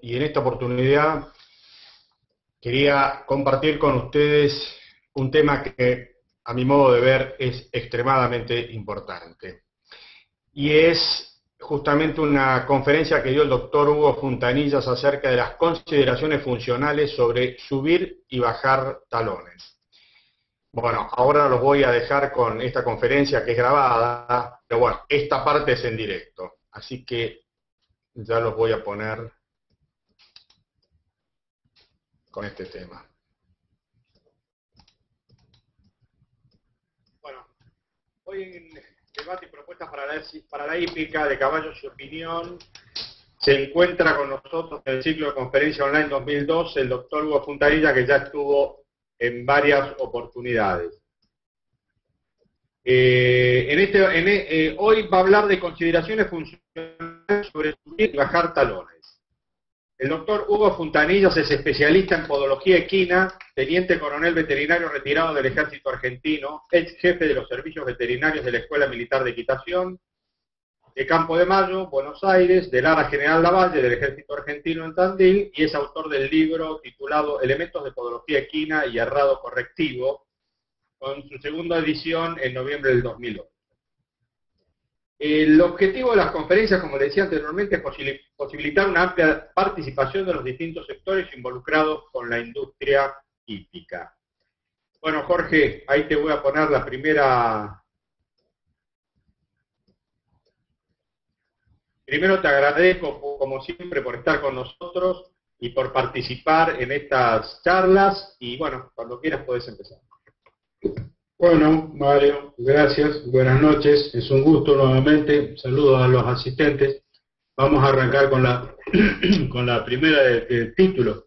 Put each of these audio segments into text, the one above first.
y en esta oportunidad quería compartir con ustedes un tema que a mi modo de ver es extremadamente importante. Y es justamente una conferencia que dio el doctor Hugo Funtanillas acerca de las consideraciones funcionales sobre subir y bajar talones. Bueno, ahora los voy a dejar con esta conferencia que es grabada, pero bueno, esta parte es en directo, así que ya los voy a poner con este tema. Bueno, hoy en debate y propuestas para la, para hípica de caballos y opinión se encuentra con nosotros en el ciclo de conferencia online 2002 el doctor Hugo Funtarilla, que ya estuvo en varias oportunidades. Eh, este, eh, hoy va a hablar de consideraciones funcionales sobre subir y bajar talones. El doctor Hugo Funtanillas es especialista en podología equina, teniente coronel veterinario retirado del ejército argentino, ex jefe de los servicios veterinarios de la Escuela Militar de Equitación, de Campo de Mayo, Buenos Aires, del Ara General Lavalle del Ejército Argentino en Tandil, y es autor del libro titulado Elementos de Podología Equina y Errado Correctivo, con su segunda edición en noviembre del 2008. El objetivo de las conferencias, como decía anteriormente, es posibilitar una amplia participación de los distintos sectores involucrados con la industria hípica. Bueno, Jorge, ahí te voy a poner la primera... Primero te agradezco, como siempre, por estar con nosotros y por participar en estas charlas. Y bueno, cuando quieras puedes empezar. Bueno, Mario, gracias, buenas noches, es un gusto nuevamente, saludos a los asistentes. Vamos a arrancar con la, con la primera del, título.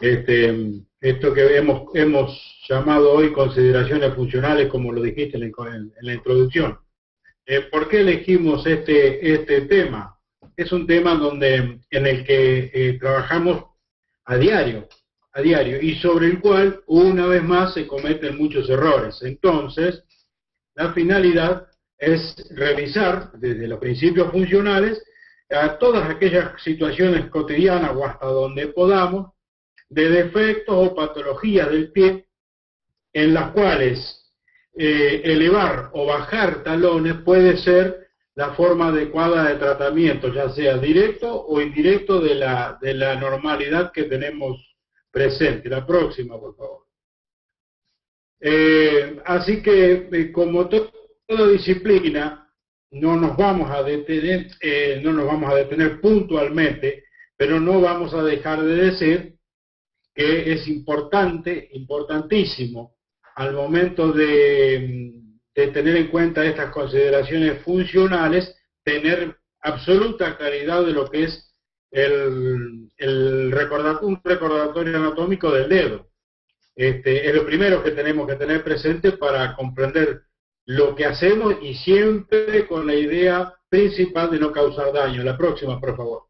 Este, esto que hemos, hemos llamado hoy consideraciones funcionales, como lo dijiste en, la introducción. Eh, ¿Por qué elegimos este, este tema? Es un tema donde, en el que eh, trabajamos a diario, a diario y sobre el cual una vez más se cometen muchos errores. Entonces, la finalidad es revisar desde los principios funcionales a todas aquellas situaciones cotidianas o hasta donde podamos de defectos o patologías del pie en las cuales eh, elevar o bajar talones puede ser la forma adecuada de tratamiento, ya sea directo o indirecto de la, de la normalidad que tenemos presente. La próxima, por favor. Eh, así que, eh, como toda disciplina, no nos vamos a detener, eh, no nos vamos a detener puntualmente, pero no vamos a dejar de decir que es importante, importantísimo, al momento de, tener en cuenta estas consideraciones funcionales, tener absoluta claridad de lo que es el, el un recordatorio anatómico del dedo. Este, es lo primero que tenemos que tener presente para comprender lo que hacemos y siempre con la idea principal de no causar daño. La próxima, por favor.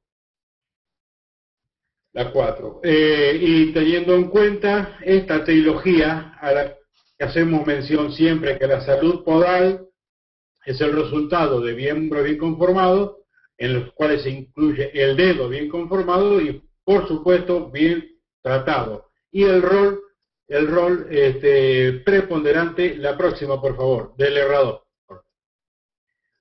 La cuatro. Eh, y teniendo en cuenta esta trilogía a la que hacemos mención siempre que la salud podal es el resultado de miembro bien conformado, en los cuales se incluye el dedo bien conformado y, por supuesto, bien tratado. Y el rol, el rol este, preponderante, la próxima, por favor, del errador.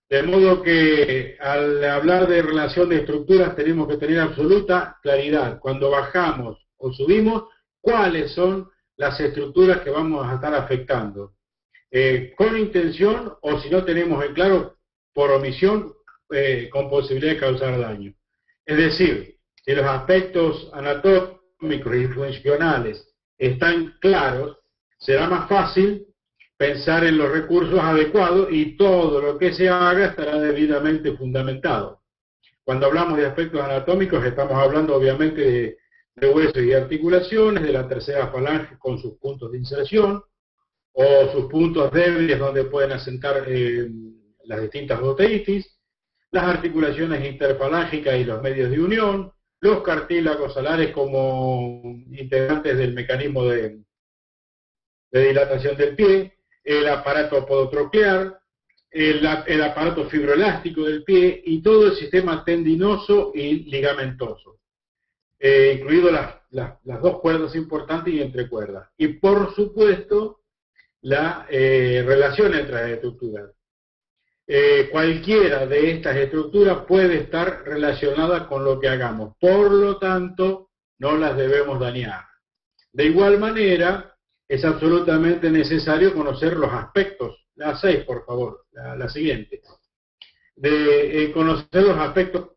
De modo que al hablar de relación de estructuras tenemos que tener absoluta claridad. Cuando bajamos o subimos, cuáles son las estructuras que vamos a estar afectando. Eh, con intención o si no tenemos en claro, por omisión, eh, con posibilidad de causar daño. Es decir, si los aspectos anatómicos y funcionales están claros, será más fácil pensar en los recursos adecuados y todo lo que se haga estará debidamente fundamentado. Cuando hablamos de aspectos anatómicos estamos hablando obviamente de, huesos y articulaciones, de la tercera falange con sus puntos de inserción o sus puntos débiles donde pueden asentar eh, las distintas boteitis, las articulaciones interfalángicas y los medios de unión, los cartílagos alares como integrantes del mecanismo de, dilatación del pie, el aparato podotroclear, el, aparato fibroelástico del pie y todo el sistema tendinoso y ligamentoso. eh, incluido las, las, dos cuerdas importantes y entre cuerdas. Y por supuesto, la eh, relación entre estructuras. Eh, cualquiera de estas estructuras puede estar relacionada con lo que hagamos. Por lo tanto, no las debemos dañar. De igual manera, es absolutamente necesario conocer los aspectos. La seis, por favor, la, siguiente. De eh, conocer los aspectos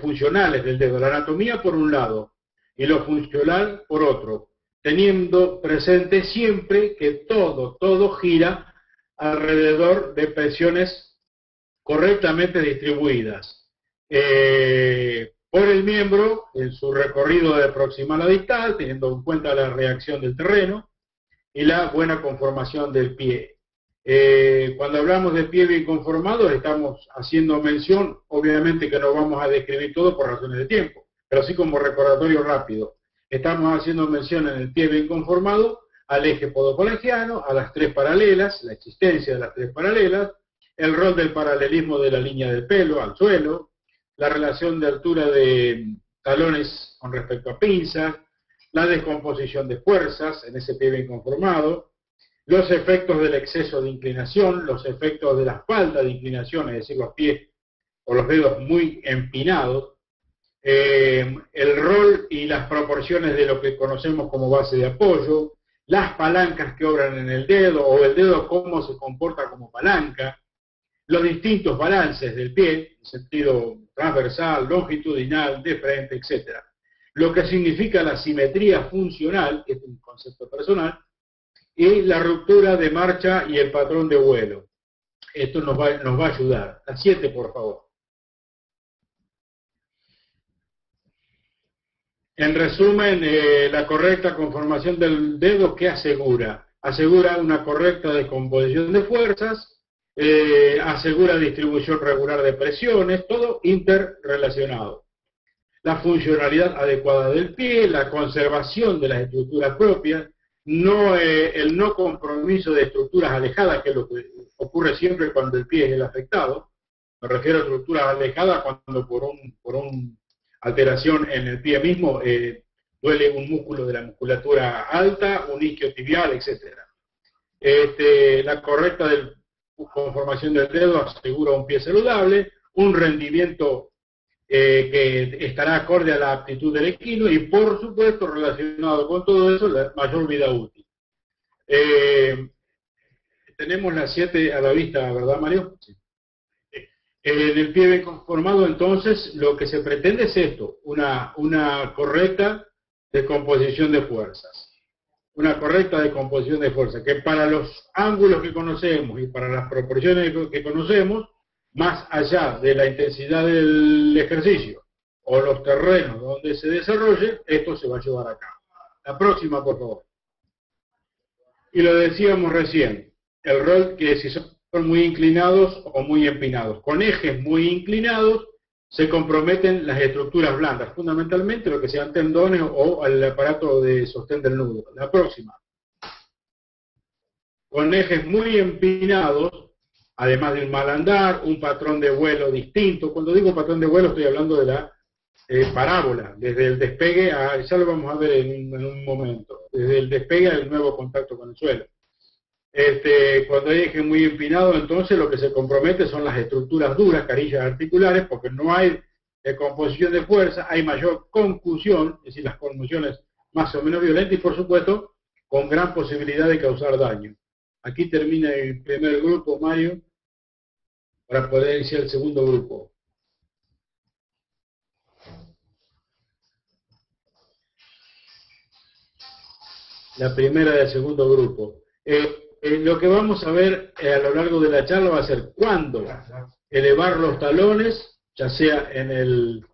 funcionales del dedo, la anatomía por un lado y lo funcional por otro, teniendo presente siempre que todo, todo gira alrededor de presiones correctamente distribuidas eh, por el miembro en su recorrido de proximal a distal, teniendo en cuenta la reacción del terreno y la buena conformación del pie. Eh, cuando hablamos de pie bien conformado, estamos haciendo mención, obviamente que no vamos a describir todo por razones de tiempo, pero así como recordatorio rápido. Estamos haciendo mención en el pie bien conformado al eje podocolegiano, a las tres paralelas, la existencia de las tres paralelas, el rol del paralelismo de la línea del pelo al suelo, la relación de altura de talones con respecto a pinzas, la descomposición de fuerzas en ese pie bien conformado, los efectos del exceso de inclinación, los efectos de la falta de inclinación, es decir, los pies o los dedos muy empinados, eh, el rol y las proporciones de lo que conocemos como base de apoyo, las palancas que obran en el dedo o el dedo cómo se comporta como palanca, los distintos balances del pie, en sentido transversal, longitudinal, de frente, etc. Lo que significa la simetría funcional, que es un concepto personal, y la ruptura de marcha y el patrón de vuelo. Esto nos va, a ayudar. A siete, por favor. En resumen, eh, la correcta conformación del dedo, ¿qué asegura? Asegura una correcta descomposición de fuerzas, eh, asegura distribución regular de presiones, todo interrelacionado. La funcionalidad adecuada del pie, la conservación de las estructuras propias, no, eh, el no compromiso de estructuras alejadas, que es lo que ocurre siempre cuando el pie es el afectado. Me refiero a estructuras alejadas cuando por un, por un alteración en el pie mismo eh, duele un músculo de la musculatura alta, un isquiotibial, etc. Este, la correcta del conformación del dedo asegura un pie saludable, un rendimiento eh, que estará acorde a la aptitud del equino y por supuesto relacionado con todo eso la mayor vida útil. Eh, tenemos las siete a la vista, ¿verdad Mario? En el pie bien conformado entonces lo que se pretende es esto, una, una correcta descomposición de fuerzas una correcta decomposición de fuerza, que para los ángulos que conocemos y para las proporciones que conocemos, más allá de la intensidad del ejercicio o los terrenos donde se desarrolle, esto se va a llevar a cabo. La próxima, por favor. Y lo decíamos recién, el rol que si son muy inclinados o muy empinados. Con ejes muy inclinados se comprometen las estructuras blandas, fundamentalmente lo que sean tendones o el aparato de sostén del nudo. La próxima. Con ejes muy empinados, además de un mal andar, un patrón de vuelo distinto. Cuando digo patrón de vuelo estoy hablando de la eh, parábola, desde el despegue a, ya lo vamos a ver en, en un momento, desde el despegue al nuevo contacto con el suelo. Este, cuando hay eje muy empinado, entonces lo que se compromete son las estructuras duras, carillas articulares, porque no hay composición de fuerza, hay mayor concusión, es decir, las conmociones más o menos violentas y por supuesto con gran posibilidad de causar daño. Aquí termina el primer grupo, Mario, para poder iniciar el segundo grupo. La primera del segundo grupo. Eh, eh, lo que vamos a ver eh, a lo largo de la charla va a ser cuándo elevar los talones, ya sea en, el,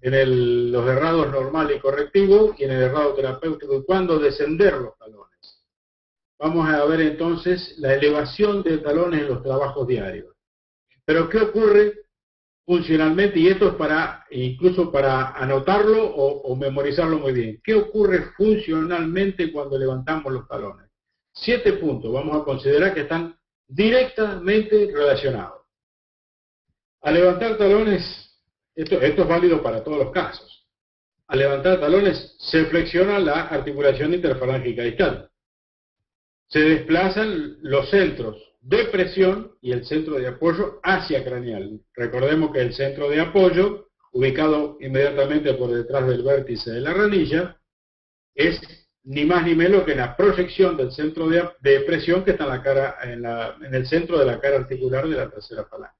en el, los errados normal y correctivo y en el errado terapéutico, y cuándo descender los talones. Vamos a ver entonces la elevación de talones en los trabajos diarios. Pero ¿qué ocurre funcionalmente? Y esto es para, incluso para anotarlo o, o memorizarlo muy bien. ¿Qué ocurre funcionalmente cuando levantamos los talones? Siete puntos vamos a considerar que están directamente relacionados. A levantar talones, esto, esto es válido para todos los casos. al levantar talones, se flexiona la articulación interfalángica distal. Se desplazan los centros de presión y el centro de apoyo hacia craneal. Recordemos que el centro de apoyo, ubicado inmediatamente por detrás del vértice de la ranilla, es ni más ni menos que la proyección del centro de, presión que está en, la cara, en, el centro de la cara articular de la tercera falange.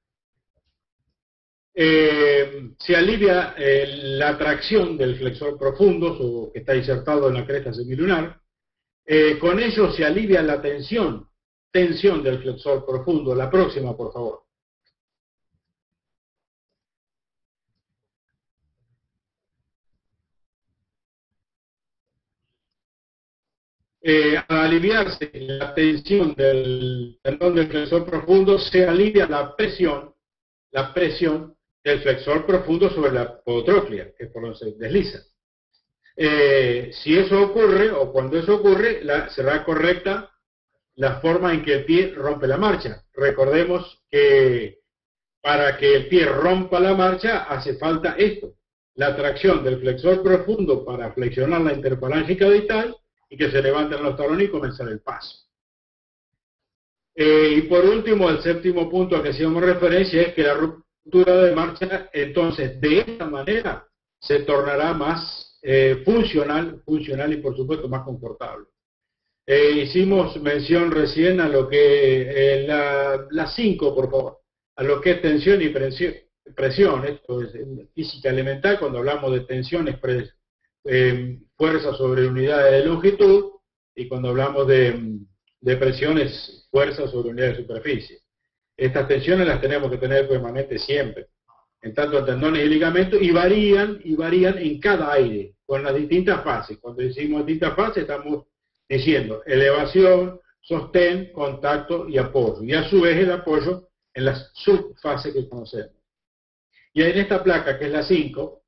Eh, se alivia eh, la tracción del flexor profundo, que está insertado en la cresta semilunar. Eh, con ello se alivia la tensión, tensión del flexor profundo. La próxima, por favor. Al aliviarse la tensión del tendón flexor profundo, se alivia la presión, la presión del flexor profundo sobre la podotroclia, que es por donde se desliza. Eh, si eso ocurre, o cuando eso ocurre, será correcta la forma en que el pie rompe la marcha. Recordemos que para que el pie rompa la marcha hace falta esto, la tracción del flexor profundo para flexionar la interfalángica distal y que se levanten los talones y comenzar el paso. Eh, y por último, el séptimo punto al que hacíamos referencia es que la de marcha, entonces de esta manera se tornará más eh, funcional, funcional y por supuesto más confortable. Eh, hicimos mención recién a lo que, eh, la 5 por favor, a lo que es tensión y presión, presión esto es física elemental, cuando hablamos de tensiones, fuerza sobre unidades de longitud, y cuando hablamos de, de presiones, fuerza sobre unidades de superficie. Estas tensiones las tenemos que tener permanentes siempre, en tanto tendones y ligamentos, y varían, y varían en cada aire, con las distintas fases. Cuando decimos distintas fases, estamos diciendo elevación, sostén, contacto y apoyo. Y a su vez el apoyo en las subfases que conocemos. Y en esta placa, que es la 5,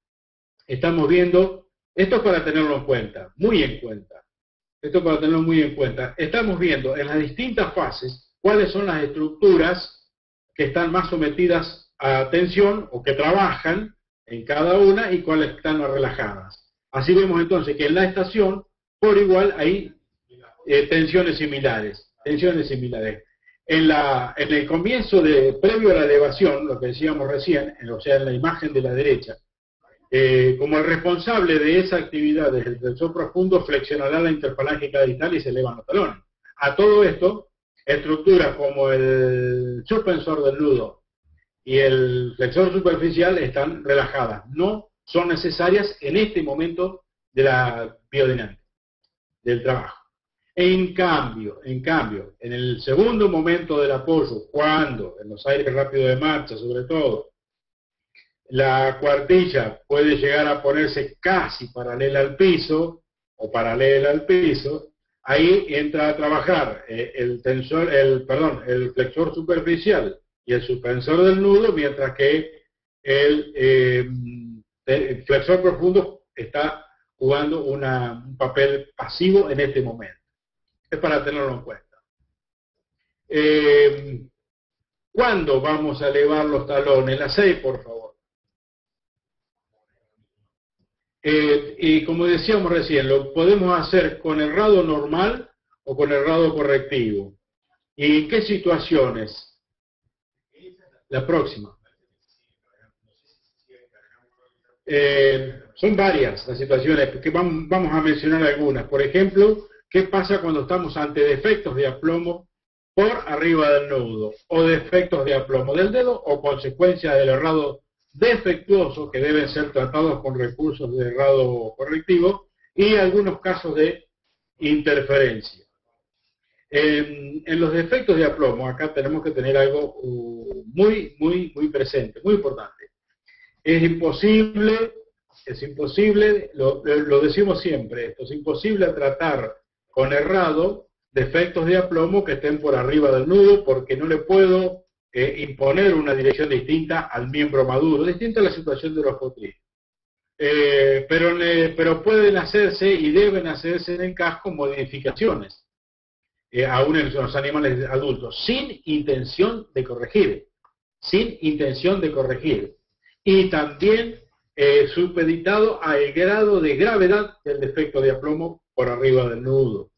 estamos viendo, esto para tenerlo en cuenta, muy en cuenta. Esto para tenerlo muy en cuenta. Estamos viendo en las distintas fases cuáles son las estructuras que están más sometidas a tensión o que trabajan en cada una y cuáles están más relajadas. Así vemos entonces que en la estación, por igual, hay eh, tensiones similares, tensiones similares. En, en el comienzo de, previo a la elevación, lo que decíamos recién, o sea, en la imagen de la derecha, eh, como el responsable de esa actividad desde el tensor profundo flexionará la interfalángica distal y se elevan los talones. A todo esto, estructuras como el suspensor del nudo y el flexor superficial están relajadas. No son necesarias en este momento de la biodinámica, del trabajo. En cambio, en cambio, en el segundo momento del apoyo, cuando en los aires rápidos de marcha, sobre todo, la cuartilla puede llegar a ponerse casi paralela al piso o paralela al piso, ahí entra a trabajar eh, el tensor, el, perdón, el flexor superficial y el suspensor del nudo, mientras que el, eh, flexor profundo está jugando un papel pasivo en este momento. Es para tenerlo en cuenta. Eh, ¿Cuándo vamos a elevar los talones? La 6, por favor. Eh, y como decíamos recién, lo podemos hacer con el rado normal o con el rado correctivo. ¿Y qué situaciones? La próxima. Eh, son varias las situaciones, que vamos, vamos a mencionar algunas. Por ejemplo, ¿qué pasa cuando estamos ante defectos de aplomo por arriba del nudo? O defectos de aplomo del dedo o consecuencia del errado defectuosos que deben ser tratados con recursos de errado correctivo y algunos casos de interferencia. En, los defectos de aplomo, acá tenemos que tener algo uh, muy, muy, muy presente, muy importante. Es imposible, es imposible, lo, lo decimos siempre, esto es imposible tratar con errado defectos de aplomo que estén por arriba del nudo porque no le puedo imponer una dirección distinta al miembro maduro, distinta a la situación de los potrillos. Eh, pero, pero pueden hacerse y deben hacerse en el casco modificaciones, eh, aún en los animales adultos, sin intención de corregir, sin intención de corregir. Y también eh, supeditado al grado de gravedad del defecto de aplomo por arriba del nudo.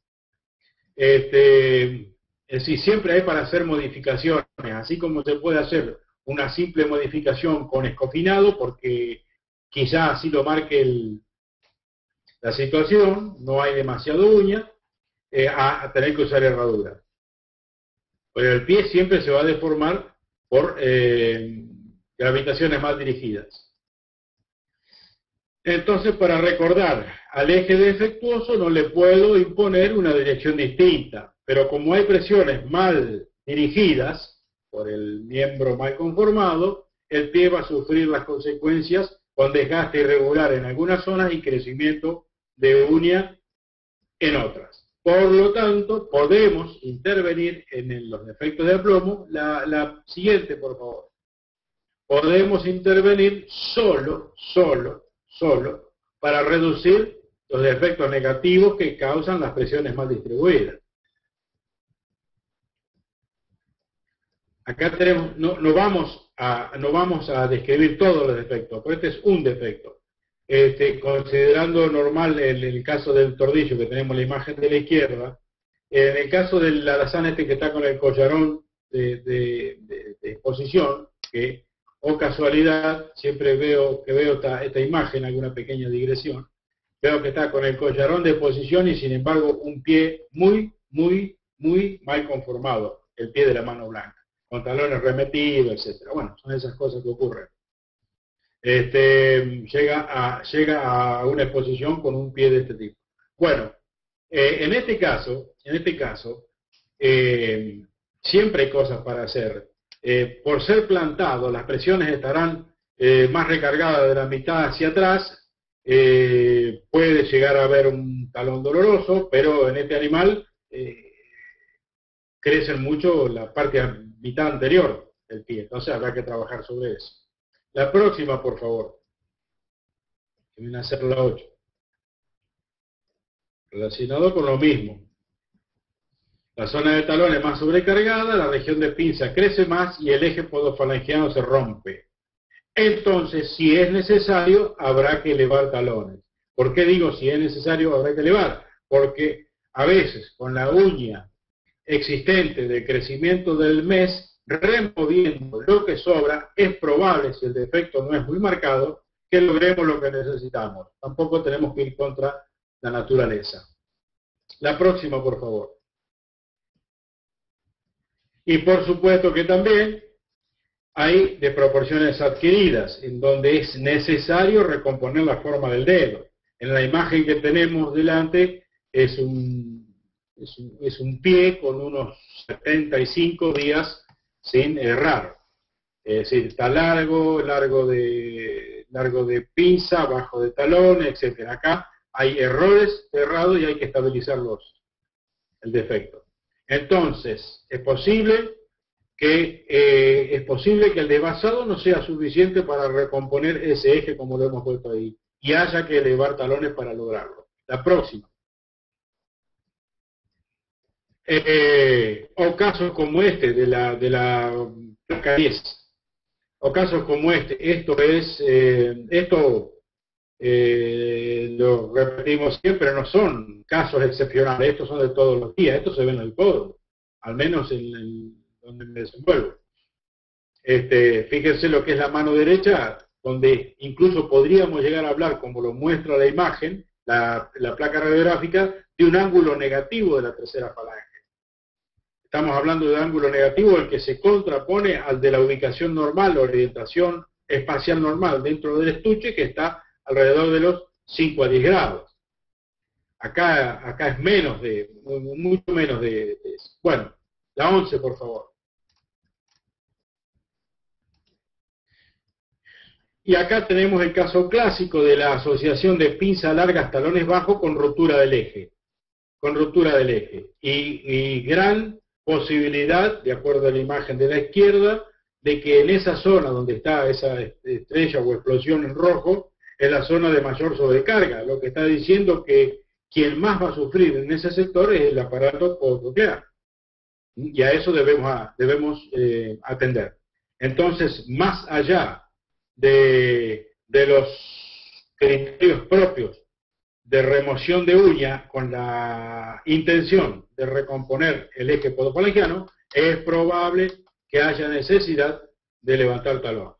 Este, es decir, siempre hay para hacer modificaciones, así como se puede hacer una simple modificación con escofinado, porque quizás así lo marque la situación, no hay demasiado uña, eh, a, tener que usar herradura. Pero el pie siempre se va a deformar por eh, gravitaciones más dirigidas. Entonces, para recordar al eje defectuoso no le puedo imponer una dirección distinta, pero como hay presiones mal dirigidas por el miembro mal conformado, el pie va a sufrir las consecuencias con desgaste irregular en algunas zonas y crecimiento de uña en otras. Por lo tanto, podemos intervenir en los defectos de aplomo. La, la siguiente, por favor. Podemos intervenir solo, solo, solo, para reducir los defectos negativos que causan las presiones mal distribuidas. Acá tenemos, no, vamos a, describir todos los defectos, pero este es un defecto. Este, considerando normal el, caso del tordillo que tenemos la imagen de la izquierda, en el caso del alazán este que está con el collarón de, exposición, que, o casualidad, siempre veo que veo esta, esta imagen, alguna pequeña digresión, veo que está con el collarón de posición y sin embargo un pie muy, muy, muy mal conformado, el pie de la mano blanca, con talones remetidos, etcétera. Bueno, son esas cosas que ocurren este, llega, a, llega a una exposición con un pie de este tipo. Bueno, eh, en este caso, en este caso, eh, siempre hay cosas para hacer. Eh, por ser plantado, las presiones estarán más recargadas de la mitad hacia atrás, puede llegar a haber un talón doloroso, pero en este animal crecen mucho la parte mitad anterior del pie, entonces habrá que trabajar sobre eso. La próxima, por favor. A ser la 8. Relacionado con lo mismo. La zona de talón es más sobrecargada, la región de pinza crece más y el eje podofalangiano se rompe. Entonces, si es necesario, habrá que elevar talones. ¿Por qué digo si es necesario, habrá que elevar? Porque a veces con la uña existente de crecimiento del mes removiendo lo que sobra, es probable, si el defecto no es muy marcado, que logremos lo que necesitamos. Tampoco tenemos que ir contra la naturaleza. La próxima, por favor. Y por supuesto que también hay de proporciones adquiridas, en donde es necesario recomponer la forma del dedo. En la imagen que tenemos delante es un, es un, es un pie con unos 75 días sin errar. Es decir, está largo, largo de, largo de pinza, bajo de talón, etcétera. Acá hay errores errados y hay que estabilizarlos, el defecto. Entonces, es posible que eh, es posible que el desvasado no sea suficiente para recomponer ese eje como lo hemos puesto ahí y haya que elevar talones para lograrlo. La próxima. Eh, o casos como este de la, de la placa 10, o casos como este, esto es, eh, esto eh, lo repetimos siempre, no son casos excepcionales, estos son de todos los días, estos se ven en el todo, al menos en, donde me desenvuelvo. Este, fíjense lo que es la mano derecha, donde incluso podríamos llegar a hablar, como lo muestra la imagen, la, la placa radiográfica, de un ángulo negativo de la tercera falange. Estamos hablando de ángulo negativo, el que se contrapone al de la ubicación normal, orientación espacial normal dentro del estuche, que está alrededor de los 5 a 10 grados. Acá, acá es menos de, mucho menos de, eso. Bueno, la 11, por favor. Y acá tenemos el caso clásico de la asociación de pinza largas talones bajos con rotura del eje. Con rotura del eje. Y gran posibilidad, de acuerdo a la imagen de la izquierda, de que en esa zona donde está esa estrella o explosión en rojo, es la zona de mayor sobrecarga, lo que está diciendo que quien más va a sufrir en ese sector es el aparato postnuclear. Y a eso debemos, debemos eh, atender. Entonces, más allá de, de los criterios propios de remoción de uña con la intención de recomponer el eje podofalangiano, es probable que haya necesidad de levantar talones.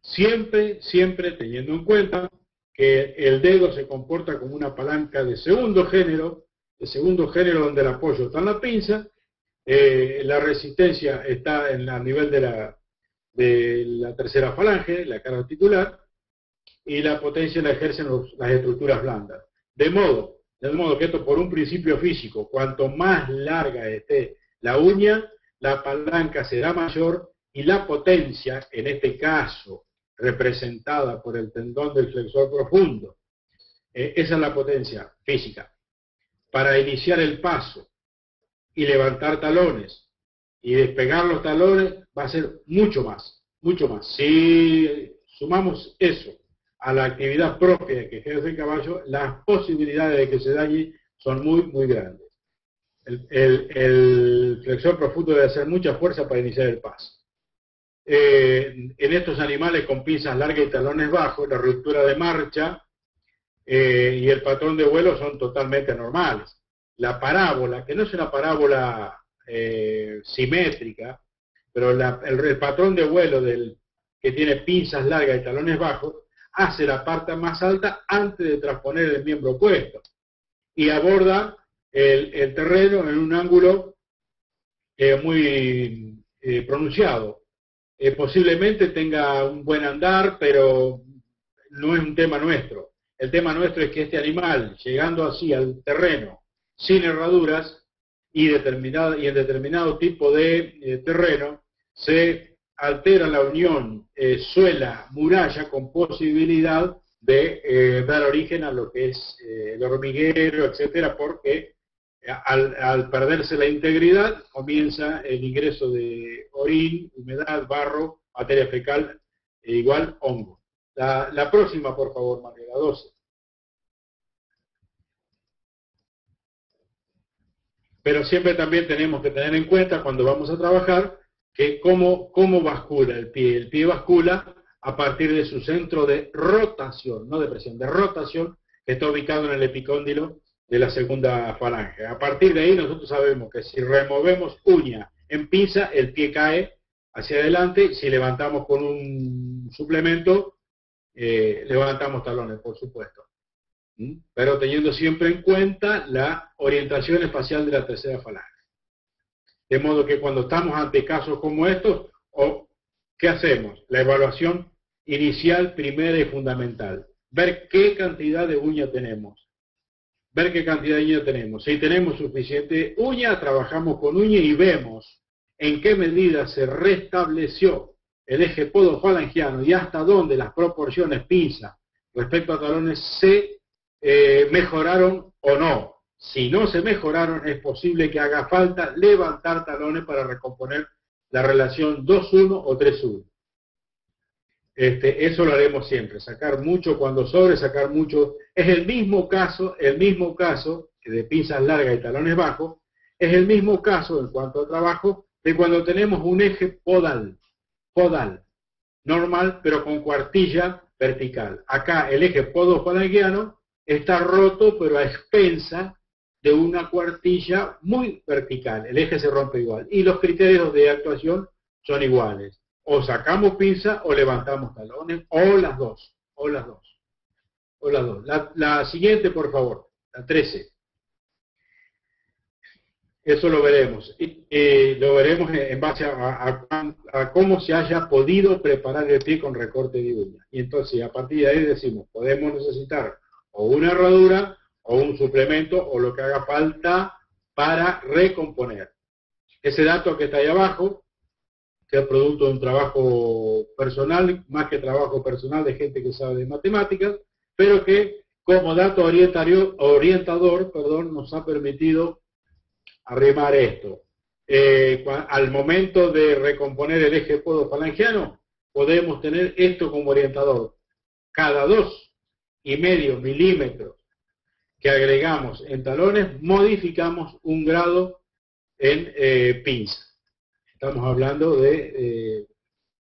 Siempre, siempre teniendo en cuenta que el dedo se comporta como una palanca de segundo género, de segundo género donde el apoyo está en la pinza, eh, la resistencia está en, a nivel de la, de la tercera falange, la cara articular, y la potencia la ejercen las estructuras blandas. De modo, de modo que esto por un principio físico, cuanto más larga esté la uña, la palanca será mayor y la potencia, en este caso representada por el tendón del flexor profundo. Eh, esa es la potencia física. Para iniciar el paso y levantar talones y despegar los talones va a ser mucho más, mucho más. Si sumamos eso a la actividad propia que ejerce el caballo, las posibilidades de que se dañe son muy, muy grandes. El, el flexor profundo debe hacer mucha fuerza para iniciar el paso. Eh, en estos animales con pinzas largas y talones bajos, la ruptura de marcha eh, y el patrón de vuelo son totalmente normales. La parábola, que no es una parábola eh, simétrica, pero el, patrón de vuelo del, que tiene pinzas largas y talones bajos, hace la parte más alta antes de transponer el miembro opuesto y aborda el, terreno en un ángulo muy pronunciado. Eh, posiblemente tenga un buen andar, pero no es un tema nuestro. El tema nuestro es que este animal, llegando así al terreno, sin herraduras y, y en determinado tipo de eh, terreno, se altera la unión eh, suela-muralla con posibilidad de dar origen a lo que es el hormiguero, etcétera, porque al, perderse la integridad, comienza el ingreso de orín, humedad, barro, materia fecal e igual hongo. La, próxima, por favor, María, 12. Pero siempre también tenemos que tener en cuenta cuando vamos a trabajar que cómo, cómo bascula el pie. El pie bascula a partir de su centro de rotación, no de presión, de rotación, que está ubicado en el epicóndilo de la segunda falange. A partir de ahí nosotros sabemos que si removemos uña en pinza, el pie cae hacia adelante, si levantamos con un suplemento, eh, levantamos talones, por supuesto. ¿Mm? Pero teniendo siempre en cuenta la orientación espacial de la tercera falange. De modo que cuando estamos ante casos como estos, ¿qué hacemos? La evaluación inicial, primera y fundamental. Ver qué cantidad de uña tenemos ver qué cantidad de uña tenemos. Si tenemos suficiente uña, trabajamos con uña y vemos en qué medida se restableció el eje podofalangiano y hasta dónde las proporciones pinza respecto a talones se eh, mejoraron o no. Si no se mejoraron, es posible que haga falta levantar talones para recomponer la relación 2-1 o 3-1. Este, eso lo haremos siempre, sacar mucho cuando sobre, sacar mucho. Es el mismo caso, el mismo caso de pinzas largas y talones bajos, es el mismo caso en cuanto a trabajo de cuando tenemos un eje podal, podal, normal, pero con cuartilla vertical. Acá el eje podofalangiano está roto, pero a expensa de una cuartilla muy vertical. El eje se rompe igual. Y los criterios de actuación son iguales o sacamos pinza o levantamos talones, o las dos, o las dos, o las dos. La, siguiente, por favor, la 13. Eso lo veremos. Lo veremos en base a, cómo se haya podido preparar el pie con recorte de uña. Y entonces, a partir de ahí decimos, podemos necesitar o una herradura, o un suplemento, o lo que haga falta para recomponer. Ese dato que está ahí abajo que es producto de un trabajo personal, más que trabajo personal de gente que sabe de matemáticas, pero que como dato orientador nos ha permitido arrimar esto. Eh, al momento de recomponer el eje podofalangiano, podemos tener esto como orientador. Cada dos y medio milímetros que agregamos en talones, modificamos un grado en eh, pinza. Estamos hablando de eh,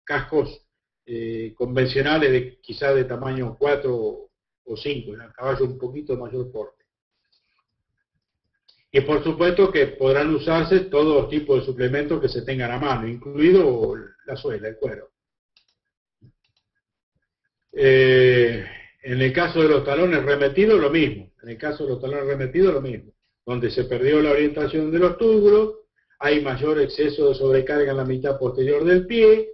cascos eh, convencionales de quizás de tamaño 4 o 5, en el caballo un poquito mayor porte. Y por supuesto que podrán usarse todos los tipos de suplementos que se tengan a mano, incluido la suela, el cuero. Eh, en el caso de los talones remetidos, lo mismo. En el caso de los talones remetidos, lo mismo. Donde se perdió la orientación de los túbulos, hay mayor exceso de sobrecarga en la mitad posterior del pie,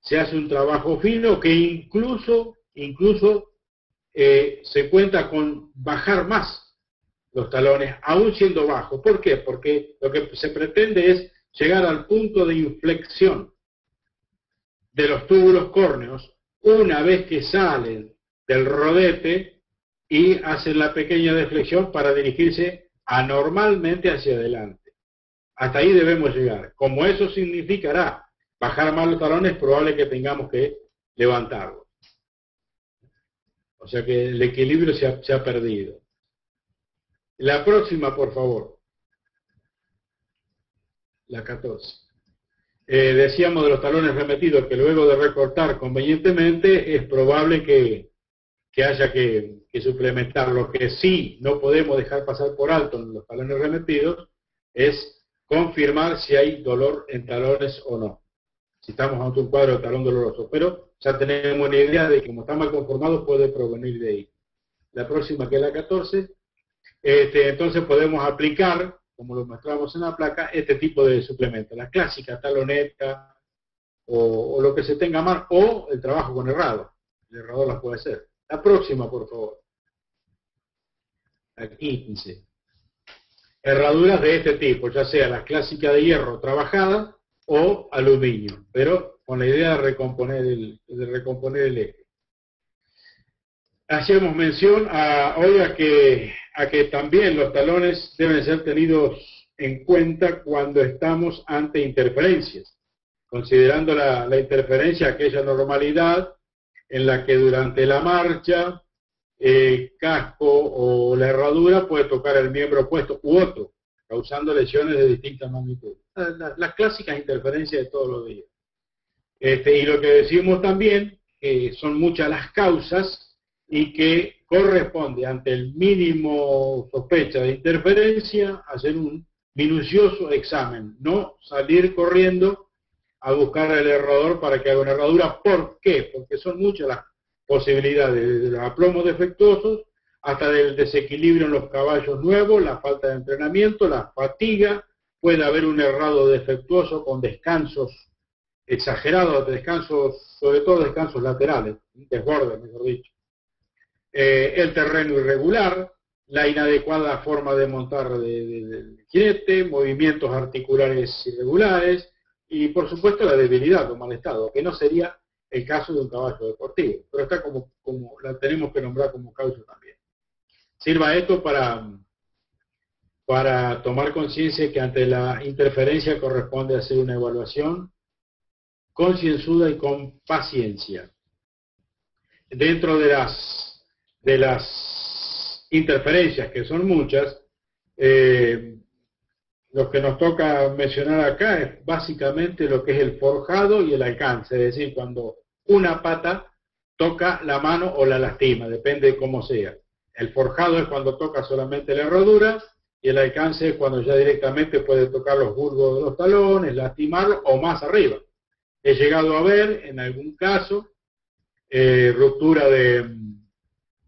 se hace un trabajo fino que incluso, incluso eh, se cuenta con bajar más los talones, aún siendo bajos. ¿Por qué? Porque lo que se pretende es llegar al punto de inflexión de los túbulos córneos una vez que salen del rodete y hacen la pequeña deflexión para dirigirse anormalmente hacia adelante. Hasta ahí debemos llegar. Como eso significará bajar más los talones, es probable que tengamos que levantarlos. O sea que el equilibrio se ha, se ha perdido. La próxima, por favor. La 14. Eh, decíamos de los talones remetidos que luego de recortar convenientemente es probable que, haya que, suplementar. Lo que sí no podemos dejar pasar por alto en los talones remetidos es confirmar si hay dolor en talones o no. Si estamos ante un cuadro de talón doloroso. Pero ya tenemos una idea de que como está mal conformado puede provenir de ahí. La próxima que es la 14. Este, entonces podemos aplicar como lo mostramos en la placa, este tipo de suplementos, la clásica taloneta o, lo que se tenga más, o el trabajo con errado. El errador las puede hacer. La próxima, por favor. La 15. Herraduras de este tipo, ya sea la clásica de hierro trabajada o aluminio, pero con la idea de recomponer el, de recomponer el eje. Hacemos mención a, hoy a que a que también los talones deben ser tenidos en cuenta cuando estamos ante interferencias, considerando la, interferencia, aquella normalidad en la que durante la marcha el casco o la herradura puede tocar el miembro opuesto u otro, causando lesiones de distinta magnitud. Las, clásicas interferencias de todos los días. Este, y lo que decimos también, que son muchas las causas y que corresponde ante el mínimo sospecha de interferencia hacer un minucioso examen, no salir corriendo a buscar al errador para que haga una herradura. ¿Por qué? Porque son muchas las posibilidades, de los aplomos defectuosos hasta del desequilibrio en los caballos nuevos, la falta de entrenamiento, la fatiga, puede haber un errado defectuoso con descansos exagerados, descansos, sobre todo descansos laterales, desbordes, mejor dicho eh, el terreno irregular, la inadecuada forma de montar del jinete, movimientos articulares irregulares y por supuesto la debilidad o mal estado, que no sería el caso de un caballo deportivo, pero está como, como la tenemos que nombrar como causa también. Sirva esto para, para tomar conciencia que ante la interferencia corresponde hacer una evaluación concienzuda y con paciencia. Dentro de las de las interferencias, que son muchas, eh, lo que nos toca mencionar acá es básicamente lo que es el forjado y el alcance, es decir, cuando una pata toca la mano o la lastima, depende de cómo sea. El forjado es cuando toca solamente la herradura y el alcance es cuando ya directamente puede tocar los bulbos de los talones, lastimar o más arriba. He llegado a ver en algún caso eh, ruptura de,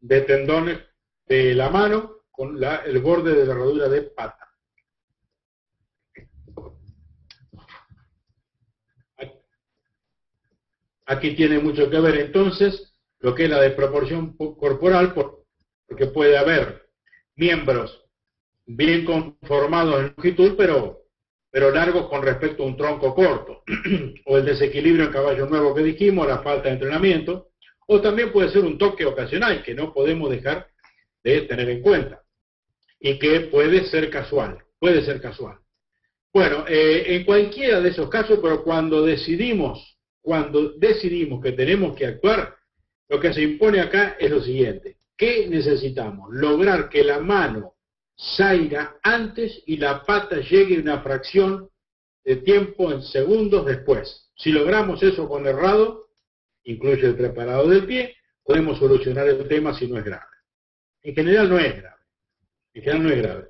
de tendones de la mano con el borde de la herradura de pata. Aquí tiene mucho que ver entonces lo que es la desproporción corporal, porque puede haber miembros bien conformados en longitud, pero, pero largos con respecto a un tronco corto, o el desequilibrio en caballo nuevo que dijimos, la falta de entrenamiento, o también puede ser un toque ocasional que no podemos dejar de tener en cuenta y que puede ser casual, puede ser casual. Bueno, eh, en cualquiera de esos casos, pero cuando decidimos, cuando decidimos que tenemos que actuar, lo que se impone acá es lo siguiente. ¿Qué necesitamos? Lograr que la mano salga antes y la pata llegue una fracción de tiempo en segundos después. Si logramos eso con errado, incluye el preparado del pie, podemos solucionar el tema si no es grave. En general no es grave. En general no es grave.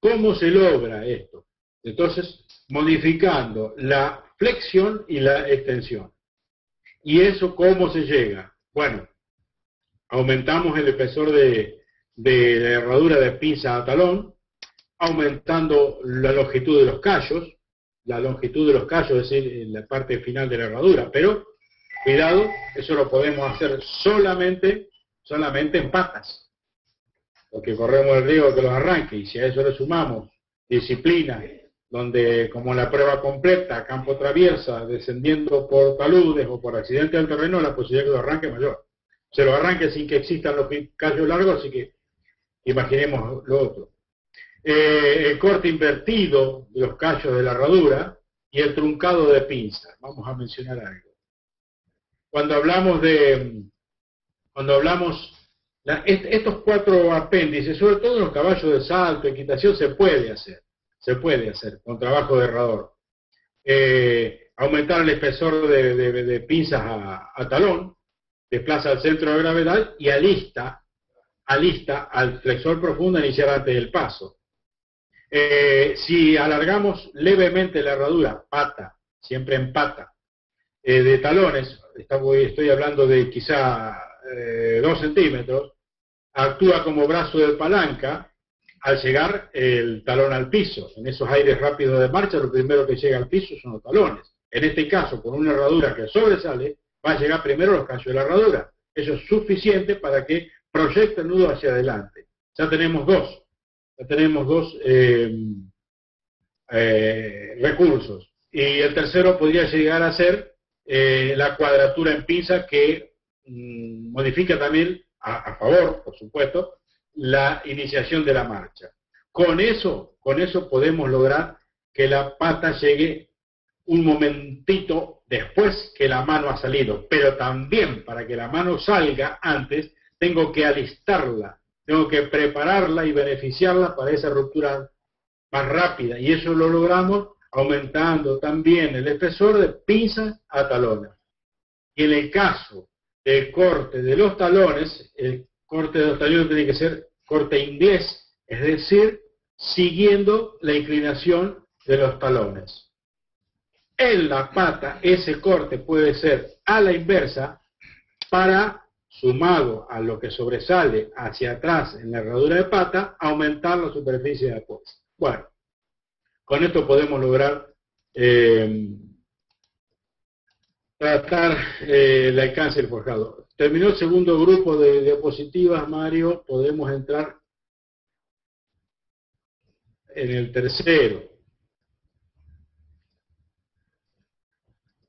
¿Cómo se logra esto? Entonces, modificando la flexión y la extensión. ¿Y eso cómo se llega? Bueno, aumentamos el espesor de, de la herradura de pinza a talón, aumentando la longitud de los callos, la longitud de los callos, es decir, en la parte final de la herradura, pero cuidado, eso lo podemos hacer solamente, solamente en patas, porque corremos el riesgo de que los arranque, y si a eso le sumamos disciplina, donde como la prueba completa, campo traviesa, descendiendo por taludes o por accidente del terreno, la posibilidad de que lo arranque es mayor. Se lo arranque sin que existan los callos largos, así que imaginemos lo otro. Eh, el corte invertido de los callos de la herradura y el truncado de pinza. Vamos a mencionar algo. Cuando hablamos de, cuando hablamos, estos cuatro apéndices, sobre todo en los caballos de salto, equitación, se puede hacer, se puede hacer con trabajo de herrador. Eh, aumentar el espesor de, pinzas a, a, talón, desplaza al centro de gravedad y alista, alista al flexor profundo iniciar antes del paso. Eh, si alargamos levemente la herradura, pata, siempre en pata, eh, de talones, estoy hablando de quizá eh, dos centímetros, actúa como brazo de palanca al llegar el talón al piso. En esos aires rápidos de marcha, lo primero que llega al piso son los talones. En este caso, con una herradura que sobresale, va a llegar primero los callos de la herradura. Eso es suficiente para que proyecte el nudo hacia adelante. Ya tenemos dos tenemos dos eh, eh, recursos. Y el tercero podría llegar a ser eh, la cuadratura en pinza que mm, modifica también, a, favor, por supuesto, la iniciación de la marcha. Con eso, con eso podemos lograr que la pata llegue un momentito después que la mano ha salido, pero también para que la mano salga antes, tengo que alistarla tengo que prepararla y beneficiarla para esa ruptura más rápida. Y eso lo logramos aumentando también el espesor de pinzas a talones. Y en el caso del corte de los talones, el corte de los talones tiene que ser corte inglés, es decir, siguiendo la inclinación de los talones. En la pata, ese corte puede ser a la inversa para sumado a lo que sobresale hacia atrás en la herradura de pata, aumentar la superficie de apoyo. Bueno, con esto podemos lograr eh, tratar eh, el del forjado. Terminó el segundo grupo de diapositivas, Mario, podemos entrar en el tercero,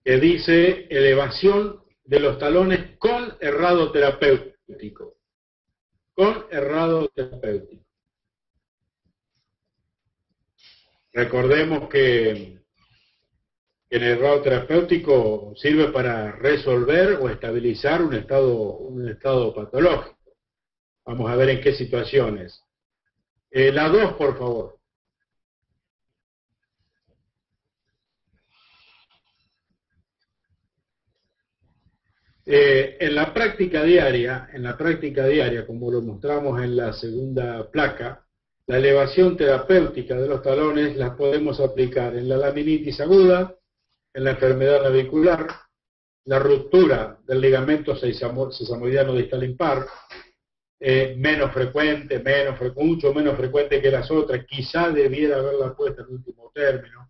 que dice elevación de los talones con errado terapéutico. Con errado terapéutico. Recordemos que el errado terapéutico sirve para resolver o estabilizar un estado, un estado patológico. Vamos a ver en qué situaciones. Eh, la 2, por favor. Eh, en la práctica diaria, en la práctica diaria, como lo mostramos en la segunda placa, la elevación terapéutica de los talones las podemos aplicar en la laminitis aguda, en la enfermedad navicular, la ruptura del ligamento sesamoidiano distal impar, eh, menos frecuente, menos mucho menos frecuente que las otras, quizá debiera haberla puesta en último término.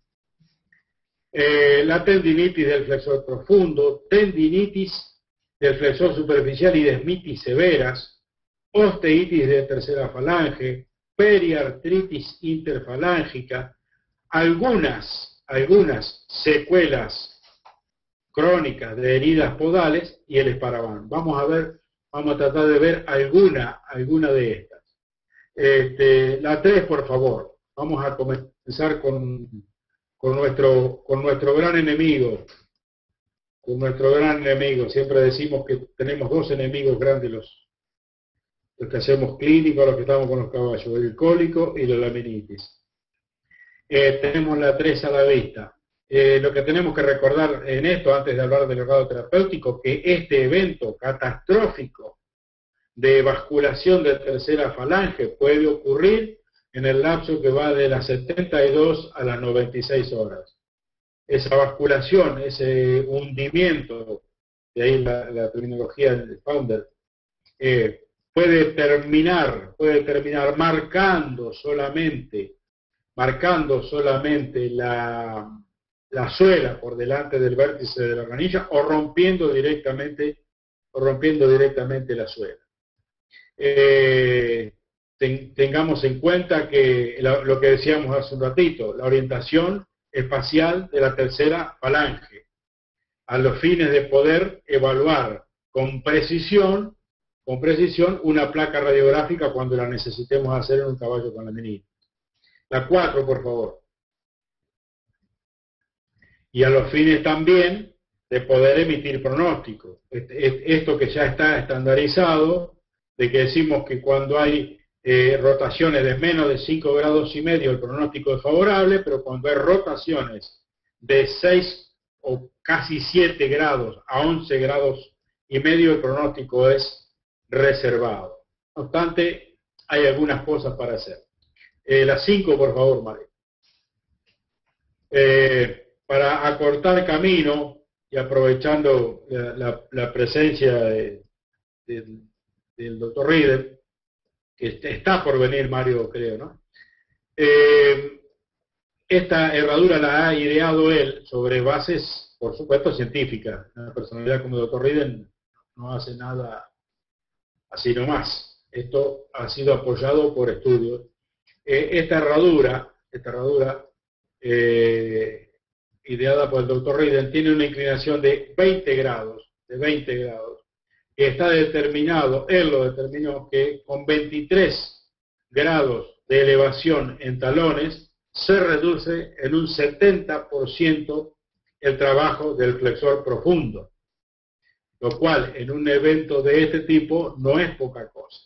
Eh, la tendinitis del flexor profundo, tendinitis del flexor superficial y desmitis severas, osteitis de tercera falange, periartritis interfalángica, algunas, algunas secuelas crónicas de heridas podales y el esparaban. Vamos a ver, vamos a tratar de ver alguna, alguna de estas. Este, la tres, por favor. Vamos a comenzar con, con, nuestro, con nuestro gran enemigo, con nuestro gran enemigo. Siempre decimos que tenemos dos enemigos grandes, los, los que hacemos clínicos, los que estamos con los caballos, el cólico y la laminitis. Eh, tenemos la 3 a la vista. Eh, lo que tenemos que recordar en esto, antes de hablar del grado terapéutico, que este evento catastrófico de basculación de tercera falange puede ocurrir en el lapso que va de las 72 a las 96 horas. Esa basculación, ese hundimiento, de ahí la, terminología del founder, eh, puede terminar, puede terminar marcando solamente, marcando solamente la, la suela por delante del vértice de la ranilla o rompiendo directamente, rompiendo directamente la suela. Eh, tengamos en cuenta que lo que decíamos hace un ratito, la orientación espacial de la tercera falange, a los fines de poder evaluar con precisión, con precisión una placa radiográfica cuando la necesitemos hacer en un caballo con la menina. La 4, por favor. Y a los fines también de poder emitir pronóstico. Esto que ya está estandarizado, de que decimos que cuando hay eh, rotaciones de menos de 5 grados y medio el pronóstico es favorable, pero cuando hay rotaciones de 6 o casi 7 grados a 11 grados y medio el pronóstico es reservado. No obstante, hay algunas cosas para hacer. Eh, las 5, por favor, Mario. Eh, para acortar camino y aprovechando la, presencia del doctor Rieder, que está por venir Mario, creo, ¿no? Eh, esta herradura la ha ideado él sobre bases, por supuesto, científicas. Una personalidad como el doctor Riden no hace nada así nomás. Esto ha sido apoyado por estudios. Eh, esta herradura, esta herradura eh, ideada por el doctor Riden, tiene una inclinación de 20 grados, de 20 grados está determinado, él lo determinó, que con 23 grados de elevación en talones se reduce en un 70% el trabajo del flexor profundo, lo cual en un evento de este tipo no es poca cosa.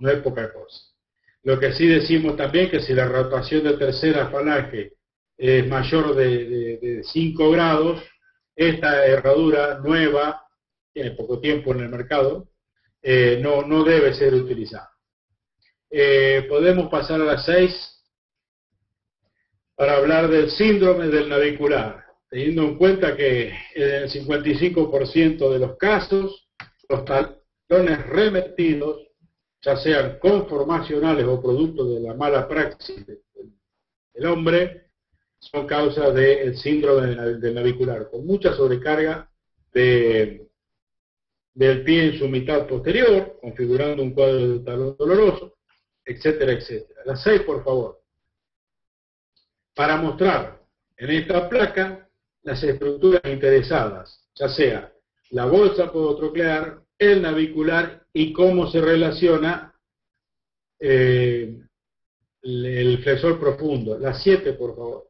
No es poca cosa. Lo que sí decimos también que si la rotación de tercera falange es mayor de, de 5 grados, esta herradura nueva tiene poco tiempo en el mercado, eh, no, no debe ser utilizado. Eh, podemos pasar a las 6 para hablar del síndrome del navicular, teniendo en cuenta que en el 55% de los casos, los talones remetidos, ya sean conformacionales o producto de la mala praxis del hombre, son causa del síndrome del navicular, con mucha sobrecarga de, del pie en su mitad posterior, configurando un cuadro de talón doloroso, etcétera, etcétera. Las seis, por favor. Para mostrar en esta placa las estructuras interesadas, ya sea la bolsa podotroclear, el navicular y cómo se relaciona eh, el flexor profundo. Las siete, por favor.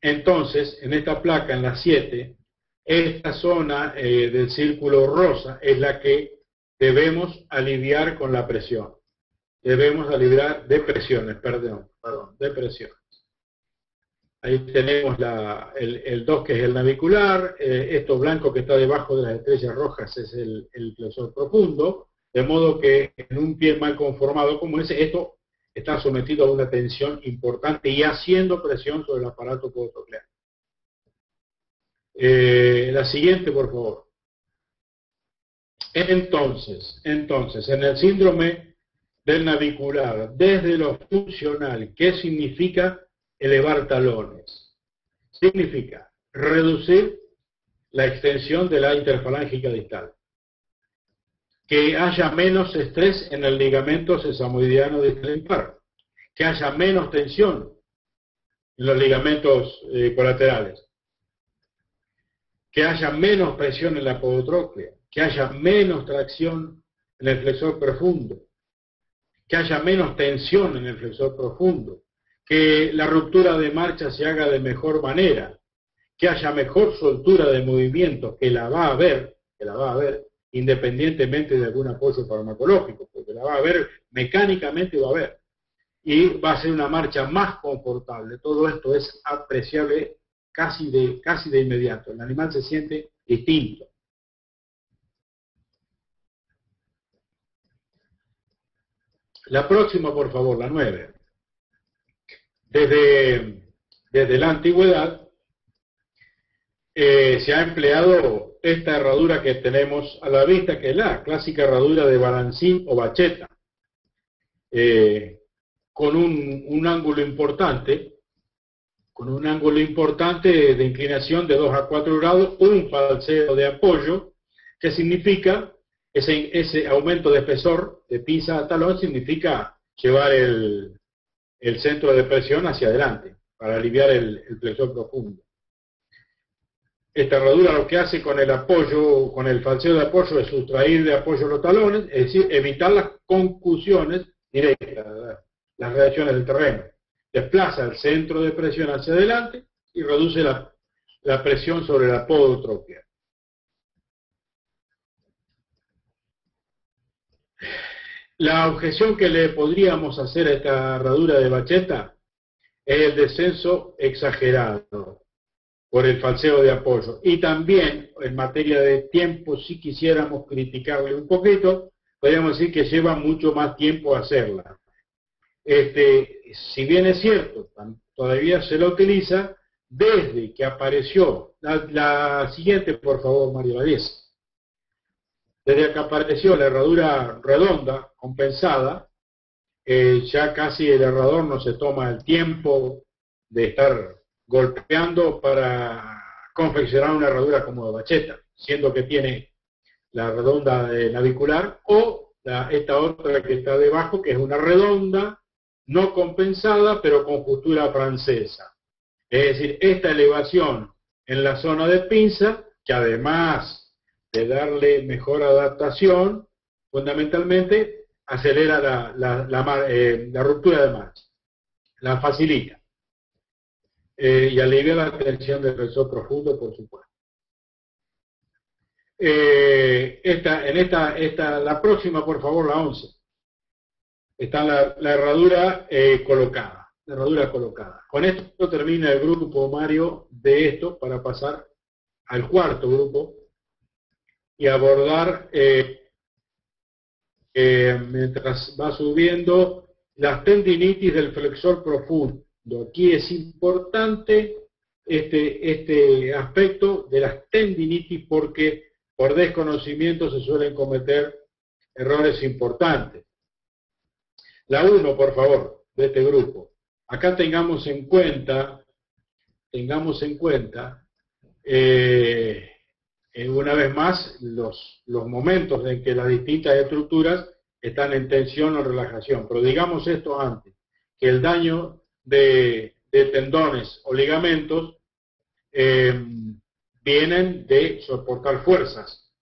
Entonces, en esta placa, en la 7, esta zona eh, del círculo rosa es la que debemos aliviar con la presión. Debemos aliviar de presiones, perdón, perdón, de presiones. Ahí tenemos el, 2 que es el navicular, eh, esto blanco que está debajo de las estrellas rojas es el, el profundo, de modo que en un pie mal conformado como ese, esto está sometido a una tensión importante y haciendo presión sobre el aparato podoclear. Eh, la siguiente, por favor. Entonces, entonces, en el síndrome del navicular, desde lo funcional, ¿qué significa elevar talones? Significa reducir la extensión de la interfalángica distal. Que haya menos estrés en el ligamento sesamoidiano distal que haya menos tensión en los ligamentos eh, colaterales, que haya menos presión en la podotróclea, que haya menos tracción en el flexor profundo, que haya menos tensión en el flexor profundo, que la ruptura de marcha se haga de mejor manera, que haya mejor soltura de movimiento, que la va a haber, que la va a haber, independientemente de algún apoyo farmacológico, porque la va a haber mecánicamente, va a haber. y va a ser una marcha más confortable. Todo esto es apreciable casi de, casi de inmediato. El animal se siente distinto. La próxima, por favor, la nueve. Desde, desde la antigüedad eh, se ha empleado esta herradura que tenemos a la vista, que es la clásica herradura de balancín o bacheta, eh, con un, un, ángulo importante, con un ángulo importante de inclinación de 2 a 4 grados, un falseo de apoyo, que significa ese, ese aumento de espesor de pinza a talón, significa llevar el, el centro de presión hacia adelante, para aliviar el, el profundo. Esta herradura lo que hace con el apoyo, con el falseo de apoyo, es sustraer de apoyo los talones, es decir, evitar las concusiones directas, las reacciones del terreno. Desplaza el centro de presión hacia adelante y reduce la, la presión sobre la podotropia. La objeción que le podríamos hacer a esta herradura de bacheta es el descenso exagerado por el falseo de apoyo. Y también, en materia de tiempo, si quisiéramos criticarle un poquito, podríamos decir que lleva mucho más tiempo hacerla. Este, si bien es cierto, todavía se la utiliza desde que apareció, la, siguiente por favor María 10. Desde que apareció la herradura redonda, compensada, eh, ya casi el herrador no se toma el tiempo de estar golpeando para confeccionar una herradura como de bacheta, siendo que tiene la redonda de navicular o esta otra que está debajo, que es una redonda no compensada, pero con costura francesa. Es decir, esta elevación en la zona de pinza, que además de darle mejor adaptación, fundamentalmente acelera la, la, la, eh, la ruptura de marcha, la facilita eh, y alivia la tensión del resort profundo, por supuesto. Eh, esta, en esta, esta, la próxima, por favor, la 11. Está la, la herradura eh, colocada, la herradura colocada. Con esto termina el grupo, Mario, de esto para pasar al cuarto grupo y abordar, eh, eh, mientras va subiendo, las tendinitis del flexor profundo. Aquí es importante este, este aspecto de las tendinitis porque por desconocimiento se suelen cometer errores importantes. La 1, por favor, de este grupo. Acá tengamos en cuenta, tengamos en cuenta, eh, una vez más, los, los momentos en que las distintas estructuras están en tensión o relajación. Pero digamos esto antes, que el daño de, tendones o ligamentos eh, vienen de soportar fuerzas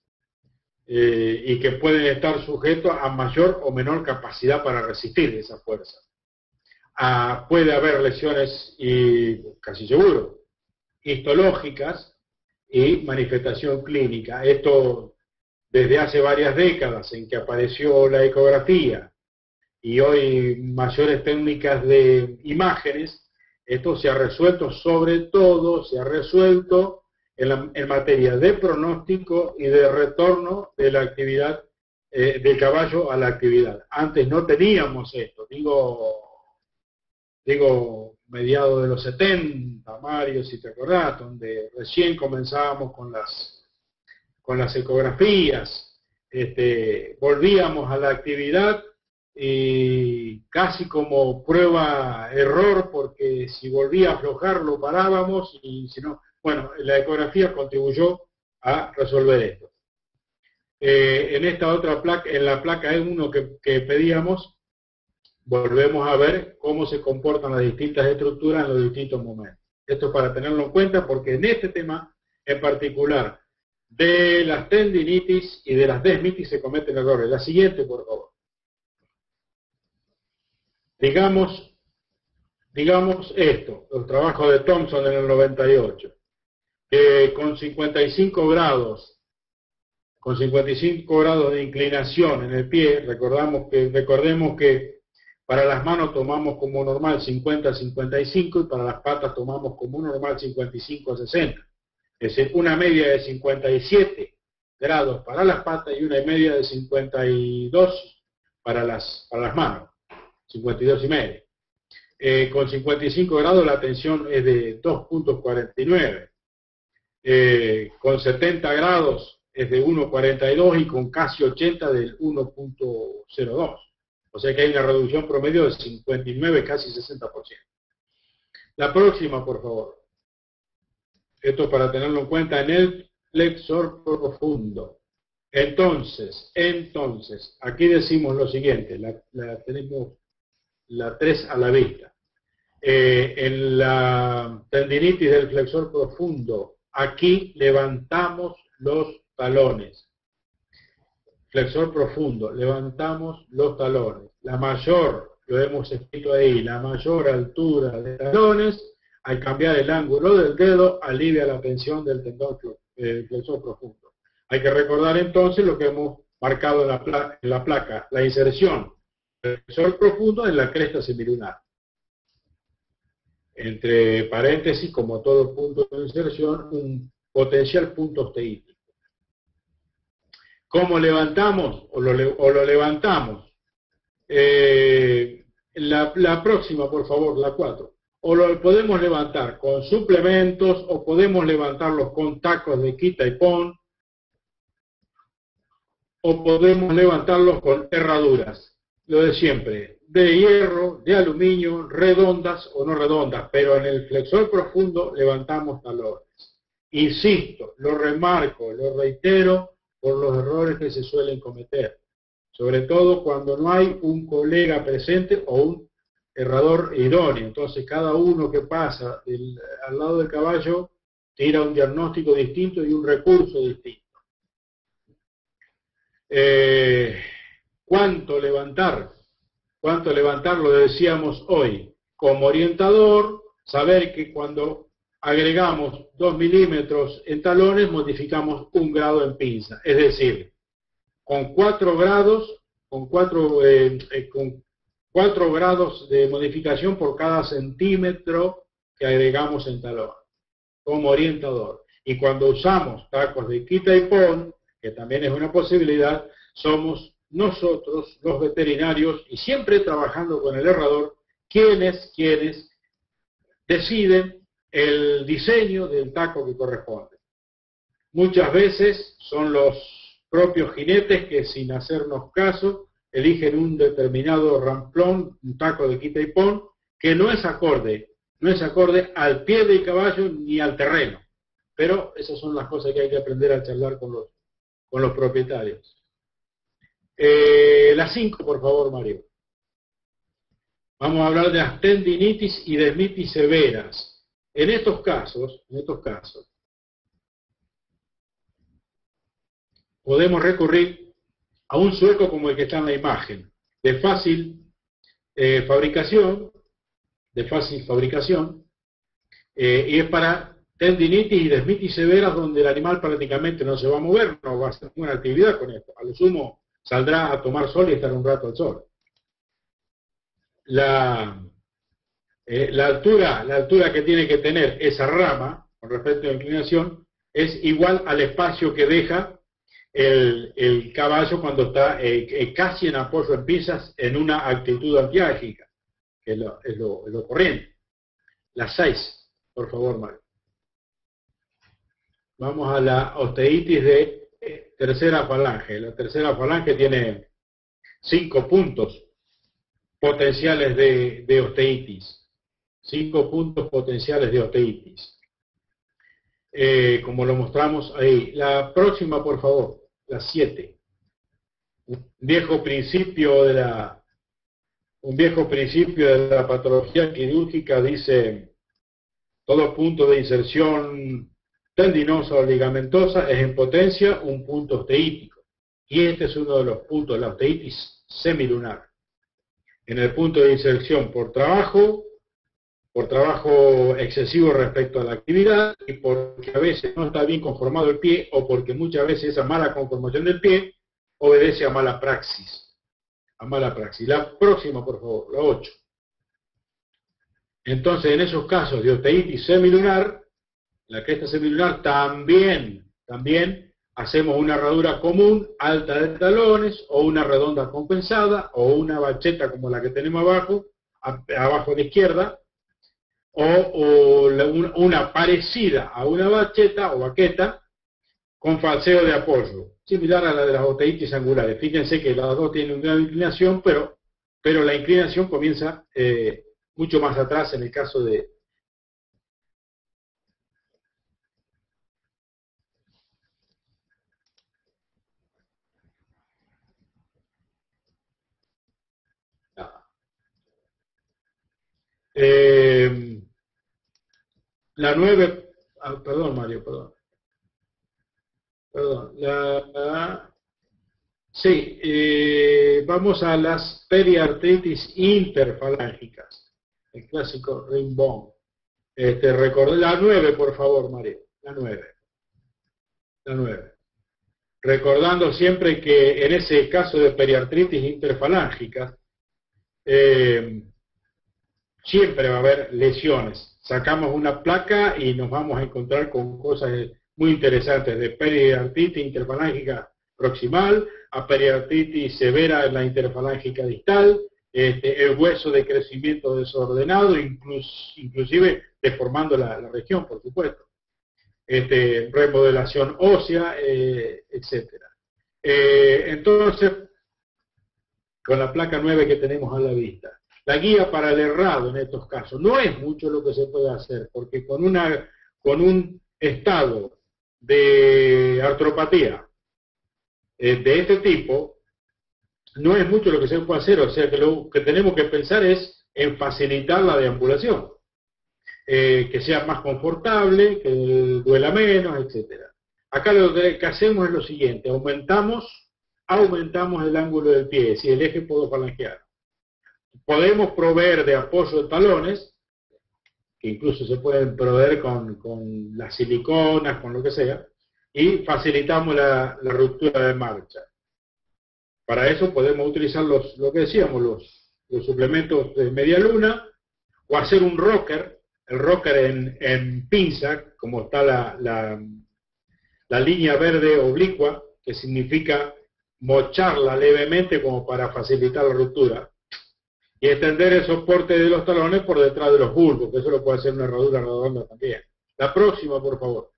eh, y que pueden estar sujetos a mayor o menor capacidad para resistir esa fuerza. Ah, puede haber lesiones, casi seguro, histológicas y manifestación clínica. Esto desde hace varias décadas en que apareció la ecografía, y hoy mayores técnicas de imágenes, esto se ha resuelto, sobre todo se ha resuelto en, materia de pronóstico y de retorno de la actividad eh, del caballo a la actividad. Antes no teníamos esto, digo, digo mediados de los 70, Mario, si te acordás, donde recién comenzábamos con las, con las ecografías, este, volvíamos a la actividad y casi como prueba error, porque si volvía a aflojar lo parábamos y si no, bueno, la ecografía contribuyó a resolver esto. Eh, en esta otra placa, en la placa E1 que, que pedíamos, volvemos a ver cómo se comportan las distintas estructuras en los distintos momentos. Esto es para tenerlo en cuenta porque en este tema en particular de las tendinitis y de las desmitis se cometen errores. La siguiente, por favor. Digamos, digamos esto, el trabajo de Thompson en el 98, que con 55 grados, con 55 grados de inclinación en el pie, recordamos que, recordemos que Para las manos tomamos como normal 50 a 55 y para las patas tomamos como normal 55 a 60. Es decir, una media de 57 grados para las patas y una media de 52 para las, para las manos. 52 y medio. Eh, con 55 grados la tensión es de 2.49. Eh, con 70 grados es de 1.42 y con casi 80 del 1.02. O sea que hay una reducción promedio de 59, casi 60%. La próxima, por favor. Esto para tenerlo en cuenta en el flexor profundo. Entonces, entonces, aquí decimos lo siguiente, la, tenemos la 3 a la vista. Eh, en la tendinitis del flexor profundo, aquí levantamos los talones flexor profundo, levantamos los talones. La mayor, lo hemos escrito ahí, la mayor altura de talones, al cambiar el ángulo del dedo, alivia la tensión del tendón eh, flexor profundo. Hay que recordar entonces lo que hemos marcado en la, placa, la inserción flexor profundo en la cresta semilunar. Entre paréntesis, como todo punto de inserción, un potencial punto osteítico. ¿Cómo levantamos o lo, levantamos? Eh, la, próxima, por favor, la 4. O lo podemos levantar con suplementos o podemos levantarlos con tacos de quita y pon o podemos levantarlos con herraduras. Lo de siempre, de hierro, de aluminio, redondas o no redondas, pero en el flexor profundo levantamos talones. Insisto, lo remarco, lo reitero, por los errores que se suelen cometer, sobre todo cuando no hay un colega presente o un errador idóneo. Entonces cada uno que pasa al lado del caballo tira un diagnóstico distinto y un recurso distinto. Eh, ¿Cuánto levantar? ¿Cuánto levantar? Lo decíamos hoy. Como orientador, saber que cuando agregamos 2 milímetros en talones, modificamos un grado en pinza. Es decir, con 4 grados, con 4, eh, eh, con 4 grados de modificación por cada centímetro que agregamos en talón, como orientador. Y cuando usamos tacos de quita y pon, que también es una posibilidad, somos nosotros, los veterinarios, y siempre trabajando con el errador, quienes, quienes deciden el diseño del taco que corresponde. Muchas veces son los propios jinetes que sin hacernos caso eligen un determinado ramplón, un taco de quita y pon, que no es acorde, no es acorde al pie del caballo ni al terreno. Pero esas son las cosas que hay que aprender a charlar con los, con los propietarios. Eh, las cinco, por favor, Mario. Vamos a hablar de las tendinitis y desmitis severas. En estos casos, en estos casos, podemos recurrir a un sueco como el que está en la imagen, de fácil eh, fabricación, de fácil fabricación, eh, y es para tendinitis y desmitis severas donde el animal prácticamente no se va a mover, no va a hacer ninguna actividad con esto. A lo sumo saldrá a tomar sol y estar un rato al sol. La, eh, la, altura, la altura que tiene que tener esa rama con respecto a la inclinación es igual al espacio que deja el, caballo cuando está eh, eh, casi en apoyo en pisas en una actitud antiágica, que es lo, corriente. Las seis, por favor, Mario. Vamos a la osteitis de tercera falange. La tercera falange tiene cinco puntos potenciales de, de osteitis cinco puntos potenciales de osteítis. Eh, como lo mostramos ahí. La próxima, por favor, la siete. Un viejo principio de la un viejo principio de la patología quirúrgica dice todo punto de inserción tendinosa o ligamentosa es en potencia un punto osteítico. Y este es uno de los puntos, la osteitis semilunar. En el punto de inserción por trabajo, por trabajo excesivo respecto a la actividad y porque a veces no está bien conformado el pie o porque muchas veces esa mala conformación del pie obedece a mala praxis. a mala praxis. La próxima, por favor, la 8. Entonces, en esos casos de osteitis semilunar, la cresta semilunar también, también hacemos una herradura común alta de talones o una redonda compensada o una bacheta como la que tenemos abajo, abajo a la izquierda, o, una parecida a una bacheta o baqueta con falseo de apoyo, similar a la de las osteitis angulares. Fíjense que las dos tienen una inclinación, pero, pero la inclinación comienza eh, mucho más atrás en el caso de... Eh, la 9, ah, perdón Mario, perdón. Perdón, la, sí, eh, vamos a las periartritis interfalángicas el clásico Rimbón. Este, recordé, la 9, por favor, María, la 9. La 9. Recordando siempre que en ese caso de periartritis interfalángica, eh, siempre va a haber lesiones. Sacamos una placa y nos vamos a encontrar con cosas muy interesantes, de periartritis interfalángica proximal a periartritis severa en la interfalángica distal, este, el hueso de crecimiento desordenado, inclusive deformando la, región, por supuesto. Este, remodelación ósea, eh, etc. Eh, entonces, con la placa 9 que tenemos a la vista, la guía para el errado en estos casos no es mucho lo que se puede hacer, porque con, una, con un estado de artropatía eh, de este tipo, no es mucho lo que se puede hacer, o sea que lo que tenemos que pensar es en facilitar la deambulación, eh, que sea más confortable, que duela menos, etcétera. Acá lo que hacemos es lo siguiente, aumentamos, aumentamos el ángulo del pie, si el eje podofalangear. Podemos proveer de apoyo de talones, que incluso se pueden proveer con, las siliconas, con lo que sea, y facilitamos la ruptura de marcha. Para eso podemos utilizar los, lo que decíamos, los, los suplementos de media luna, o hacer un rocker, el rocker en, en pinza, como está la, la, la línea verde oblicua, que significa mocharla levemente como para facilitar la ruptura, y extender el soporte de los talones por detrás de los bulbos, que eso lo puede hacer una herradura redonda también. La próxima, por favor.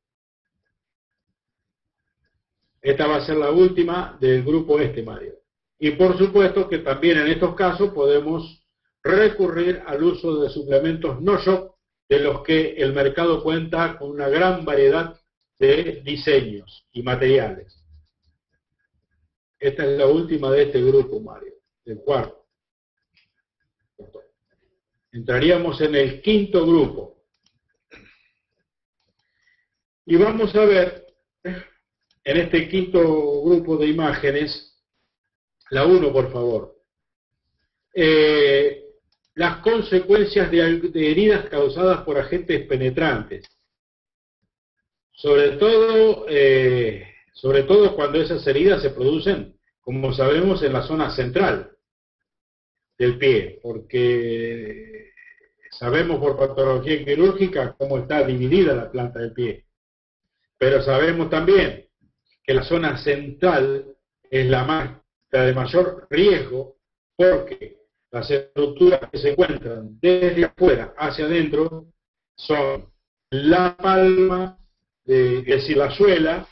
Esta va a ser la última del grupo este, Mario. Y por supuesto que también en estos casos podemos recurrir al uso de suplementos no shock, de los que el mercado cuenta con una gran variedad de diseños y materiales. Esta es la última de este grupo, Mario, el cuarto. Entraríamos en el quinto grupo. Y vamos a ver en este quinto grupo de imágenes la 1, por favor. Eh, las consecuencias de, heridas causadas por agentes penetrantes. Sobre todo, eh, sobre todo cuando esas heridas se producen, como sabemos, en la zona central del pie, porque sabemos por patología quirúrgica cómo está dividida la planta del pie. Pero sabemos también que la zona central es la más de mayor riesgo porque las estructuras que se encuentran desde afuera hacia adentro son la palma, de, es decir, la suela,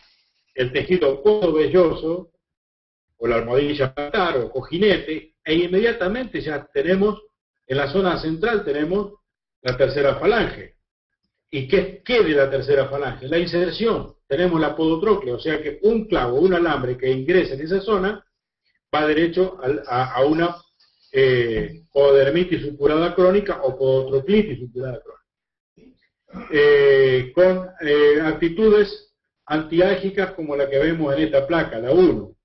el tejido velloso, o la almohadilla plantar o cojinete, e inmediatamente ya tenemos, en la zona central tenemos la tercera falange. ¿Y qué, qué de la tercera falange? La inserción. Tenemos la podotroclea, o sea que un clavo, un alambre que ingresa en esa zona, va derecho a, una eh, supurada crónica o podotroclitis supurada crónica. Eh, con eh, actitudes antiágicas como la que vemos en esta placa, la 1,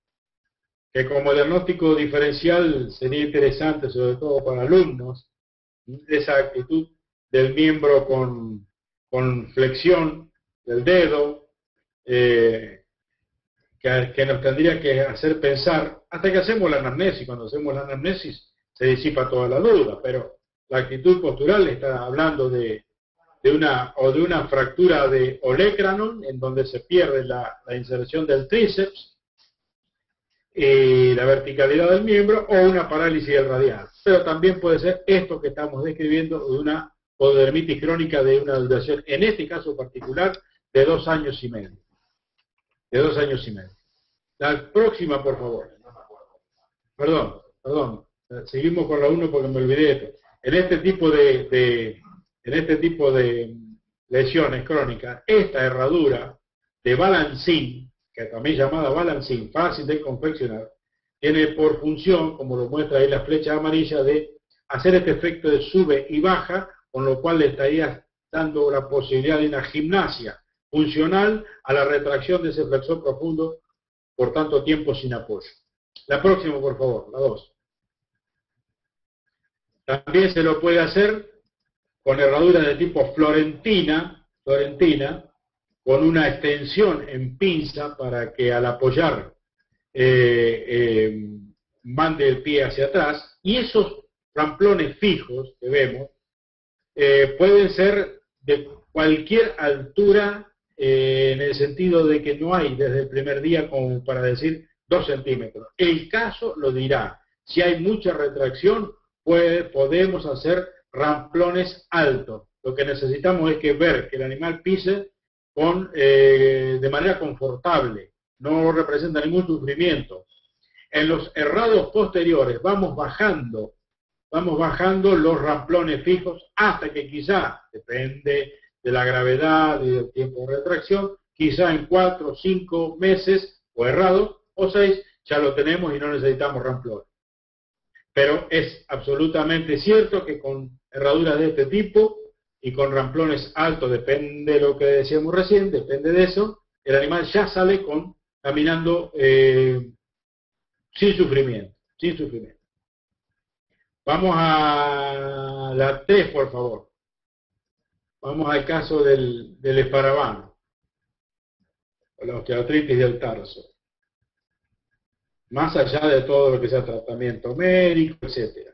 que como diagnóstico diferencial sería interesante, sobre todo para alumnos, esa actitud del miembro con, con flexión del dedo, eh, que, nos tendría que hacer pensar, hasta que hacemos la anamnesis, cuando hacemos la anamnesis se disipa toda la duda, pero la actitud postural está hablando de, una o de una fractura de olecranon, en donde se pierde la, inserción del tríceps, y la verticalidad del miembro, o una parálisis del radial. Pero también puede ser esto que estamos describiendo de una pododermitis crónica de una duración, en este caso particular, de dos años y medio de dos años y medio. La próxima, por favor. Perdón, perdón. Seguimos con la uno porque me olvidé En este tipo de, en este tipo de lesiones crónicas, esta herradura de balancín, también llamada balancín, fácil de confeccionar, tiene por función, como lo muestra ahí la flecha amarilla, de hacer este efecto de sube y baja, con lo cual le estaría dando la posibilidad de una gimnasia funcional a la retracción de ese flexor profundo por tanto tiempo sin apoyo. La próxima, por favor, la 2. También se lo puede hacer con herraduras de tipo florentina, florentina, con una extensión en pinza para que al apoyar eh, eh, mande el pie hacia atrás. Y esos ramplones fijos que vemos eh, pueden ser de cualquier altura en el sentido de que no hay desde el primer día como para decir dos centímetros. El caso lo dirá. Si hay mucha retracción, podemos hacer ramplones altos. Lo que necesitamos es que ver que el animal pise con, eh, de manera confortable, no representa ningún sufrimiento. En los errados posteriores vamos bajando, vamos bajando los ramplones fijos hasta que quizá, depende de la gravedad y del tiempo de retracción, quizá en cuatro cinco meses, o errado, o seis, ya lo tenemos y no necesitamos ramplón. Pero es absolutamente cierto que con herraduras de este tipo y con ramplones altos, depende de lo que decíamos recién, depende de eso, el animal ya sale con caminando eh, sin sufrimiento, sin sufrimiento. Vamos a la 3, por favor. Vamos al caso del, del esparabano, la osteoartritis del tarso. Más allá de todo lo que sea tratamiento médico, etcétera.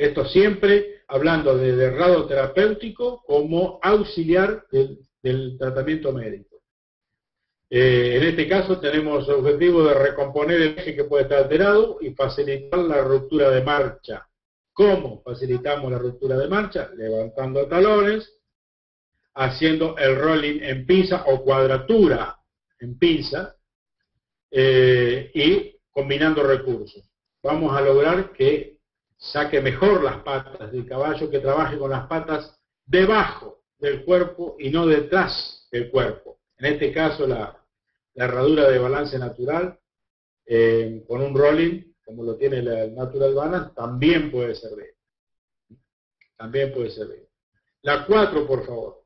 Esto siempre hablando de derrado terapéutico como auxiliar del, tratamiento médico. Eh, en este caso tenemos el objetivo de recomponer el eje que puede estar alterado y facilitar la ruptura de marcha. ¿Cómo facilitamos la ruptura de marcha? Levantando talones, haciendo el rolling en pinza o cuadratura en pinza eh, y combinando recursos. Vamos a lograr que saque mejor las patas del caballo, que trabaje con las patas debajo del cuerpo y no detrás del cuerpo. En este caso la, herradura de balance natural eh, con un rolling, como lo tiene la Natural Balance, también puede servir. También puede servir. La 4, por favor.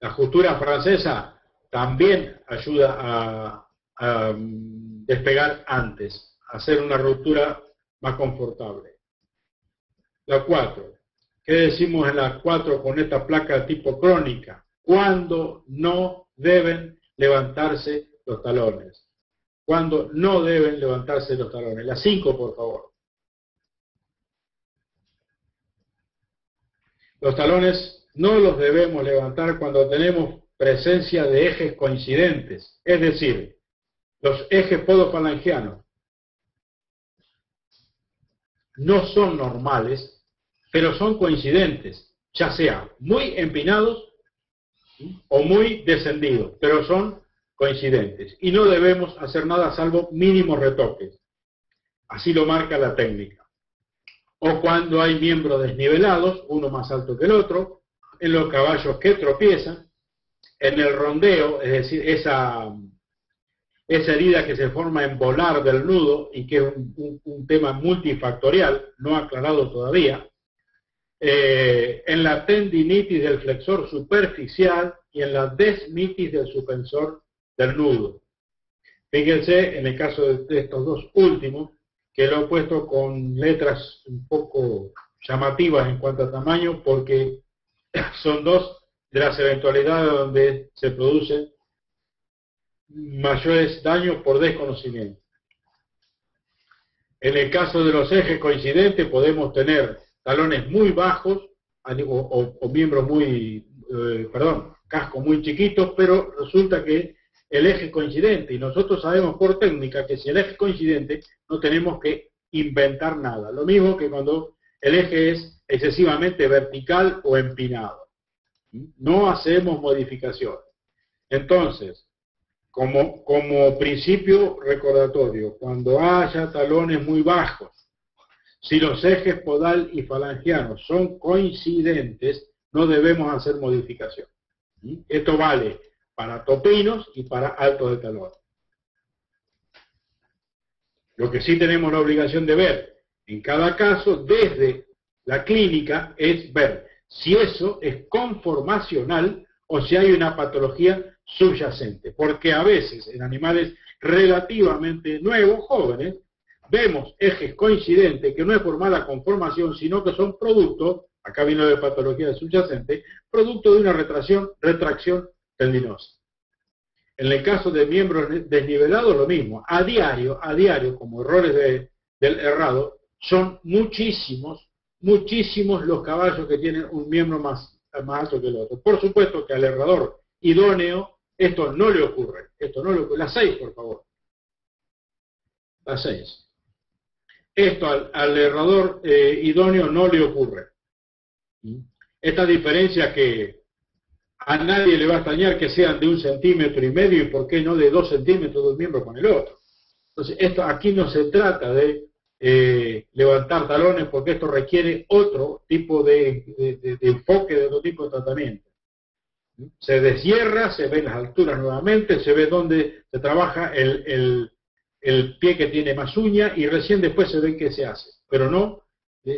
La justura francesa también ayuda a, mm, despegar antes, hacer una ruptura más confortable. La 4. ¿Qué decimos en la 4 con esta placa tipo crónica? Cuando no deben levantarse los talones. Cuando no deben levantarse los talones. La 5, por favor. Los talones no los debemos levantar cuando tenemos presencia de ejes coincidentes, es decir, los ejes podofalangianos no son normales, pero son coincidentes, ya sea muy empinados o muy descendidos, pero son coincidentes. Y no debemos hacer nada salvo mínimos retoques. Así lo marca la técnica. O cuando hay miembros desnivelados, uno más alto que el otro, en los caballos que tropiezan, en el rondeo, es decir, esa, esa herida que se forma en volar del nudo y que es un, tema multifactorial, no aclarado todavía, eh, en la tendinitis del flexor superficial y en la desmitis del suspensor del nudo. Fíjense en el caso de estos dos últimos, que lo he puesto con letras un poco llamativas en cuanto a tamaño, porque son dos de las eventualidades donde se produce mayores daños por desconocimiento. En el caso de los ejes coincidentes podemos tener talones muy bajos o, miembros muy, eh, perdón, cascos muy chiquitos, pero resulta que el eje coincidente, y nosotros sabemos por técnica que si el eje coincidente no tenemos que inventar nada. Lo mismo que cuando el eje es excesivamente vertical o empinado. No hacemos modificaciones. Entonces, como, como principio recordatorio, cuando haya talones muy bajos, si los ejes podal y falangianos son coincidentes, no debemos hacer modificación. Esto vale para topinos y para altos de talón. Lo que sí tenemos la obligación de ver en cada caso desde la clínica es ver si eso es conformacional o si hay una patología subyacente. Porque a veces en animales relativamente nuevos, jóvenes, vemos ejes coincidentes que no es por mala conformación, sino que son producto, acá vino de patología subyacente, producto de una retracción, retracción tendinosa. En el caso de miembros desnivelados, lo mismo. A diario, a diario, como errores del errado, son muchísimos, muchísimos los caballos que tienen un miembro más, más alto que el otro. Por supuesto que al errador idóneo esto no le ocurre. Esto no le ocurre. Las seis, por favor. Las seis. Esto al, errador eh, idóneo no le ocurre. Esta diferencia que a nadie le va a extrañar que sean de un centímetro y medio y por qué no de dos centímetros de un miembro con el otro. Entonces, esto aquí no se trata de eh, levantar talones porque esto requiere otro tipo de, enfoque, de otro tipo de tratamiento. Se deshierra, se ven las alturas nuevamente, se ve dónde se trabaja el, pie que tiene más uña y recién después se ve qué se hace. Pero no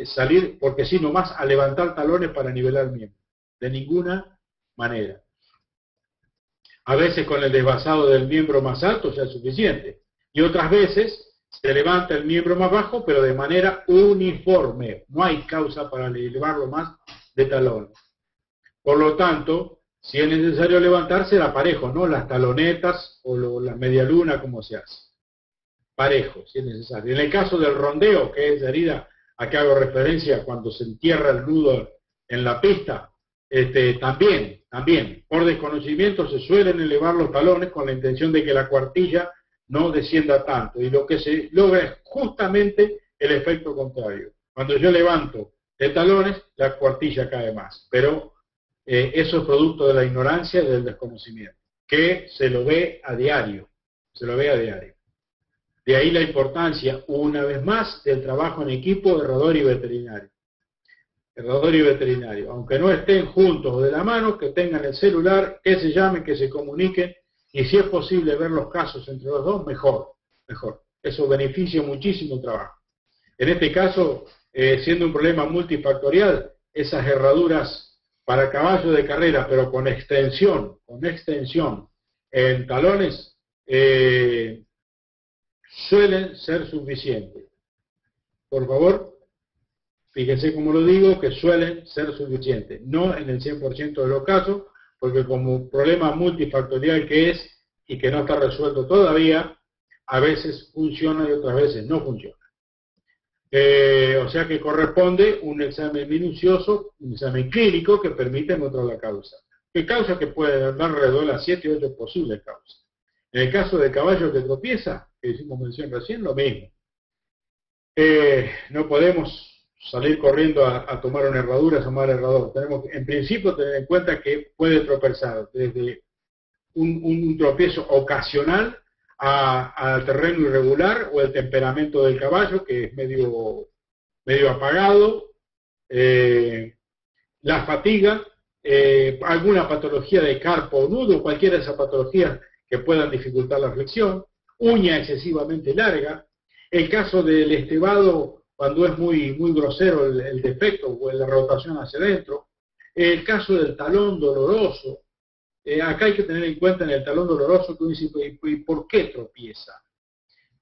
salir, porque si más a levantar talones para nivelar el miembro. De ninguna manera. A veces con el desvasado del miembro más alto ya es suficiente. Y otras veces se levanta el miembro más bajo, pero de manera uniforme. No hay causa para elevarlo más de talones. Por lo tanto, si es necesario levantarse, la parejo, no las talonetas o la media luna, como se hace. Parejo, si es necesario. En el caso del rondeo, que es la herida a que hago referencia cuando se entierra el nudo en la pista, este, también, también, por desconocimiento se suelen elevar los talones con la intención de que la cuartilla no descienda tanto. Y lo que se logra es justamente el efecto contrario. Cuando yo levanto de talones, la cuartilla cae más. Pero eh, eso es producto de la ignorancia y del desconocimiento, que se lo ve a diario. Se lo ve a diario. De ahí la importancia, una vez más, del trabajo en equipo herrador y veterinario herrador y veterinario, aunque no estén juntos o de la mano, que tengan el celular, que se llamen, que se comuniquen, y si es posible ver los casos entre los dos, mejor, mejor. Eso beneficia muchísimo el trabajo. En este caso, eh, siendo un problema multifactorial, esas herraduras para caballo de carrera, pero con extensión, con extensión en talones, eh, suelen ser suficientes. Por favor, Fíjense como lo digo, que suelen ser suficientes. No en el 100% de los casos, porque como problema multifactorial que es y que no está resuelto todavía, a veces funciona y otras veces no funciona. Eh, o sea que corresponde un examen minucioso, un examen clínico que permite encontrar la causa. ¿Qué causa que puede dar alrededor de las 7 o 8 posibles causas? En el caso de caballo que tropieza, que hicimos mención recién, lo mismo. Eh, no podemos salir corriendo a, tomar una herradura, a tomar herrador. Tenemos en principio, tener en cuenta que puede tropezar desde un, tropiezo ocasional al terreno irregular o el temperamento del caballo, que es medio, medio apagado, eh, la fatiga, eh, alguna patología de carpo o nudo, cualquiera de esas patologías que puedan dificultar la flexión, uña excesivamente larga, el caso del estebado cuando es muy, muy grosero el, defecto o la rotación hacia adentro. El caso del talón doloroso, eh, acá hay que tener en cuenta en el talón doloroso que uno dice, ¿y por qué tropieza?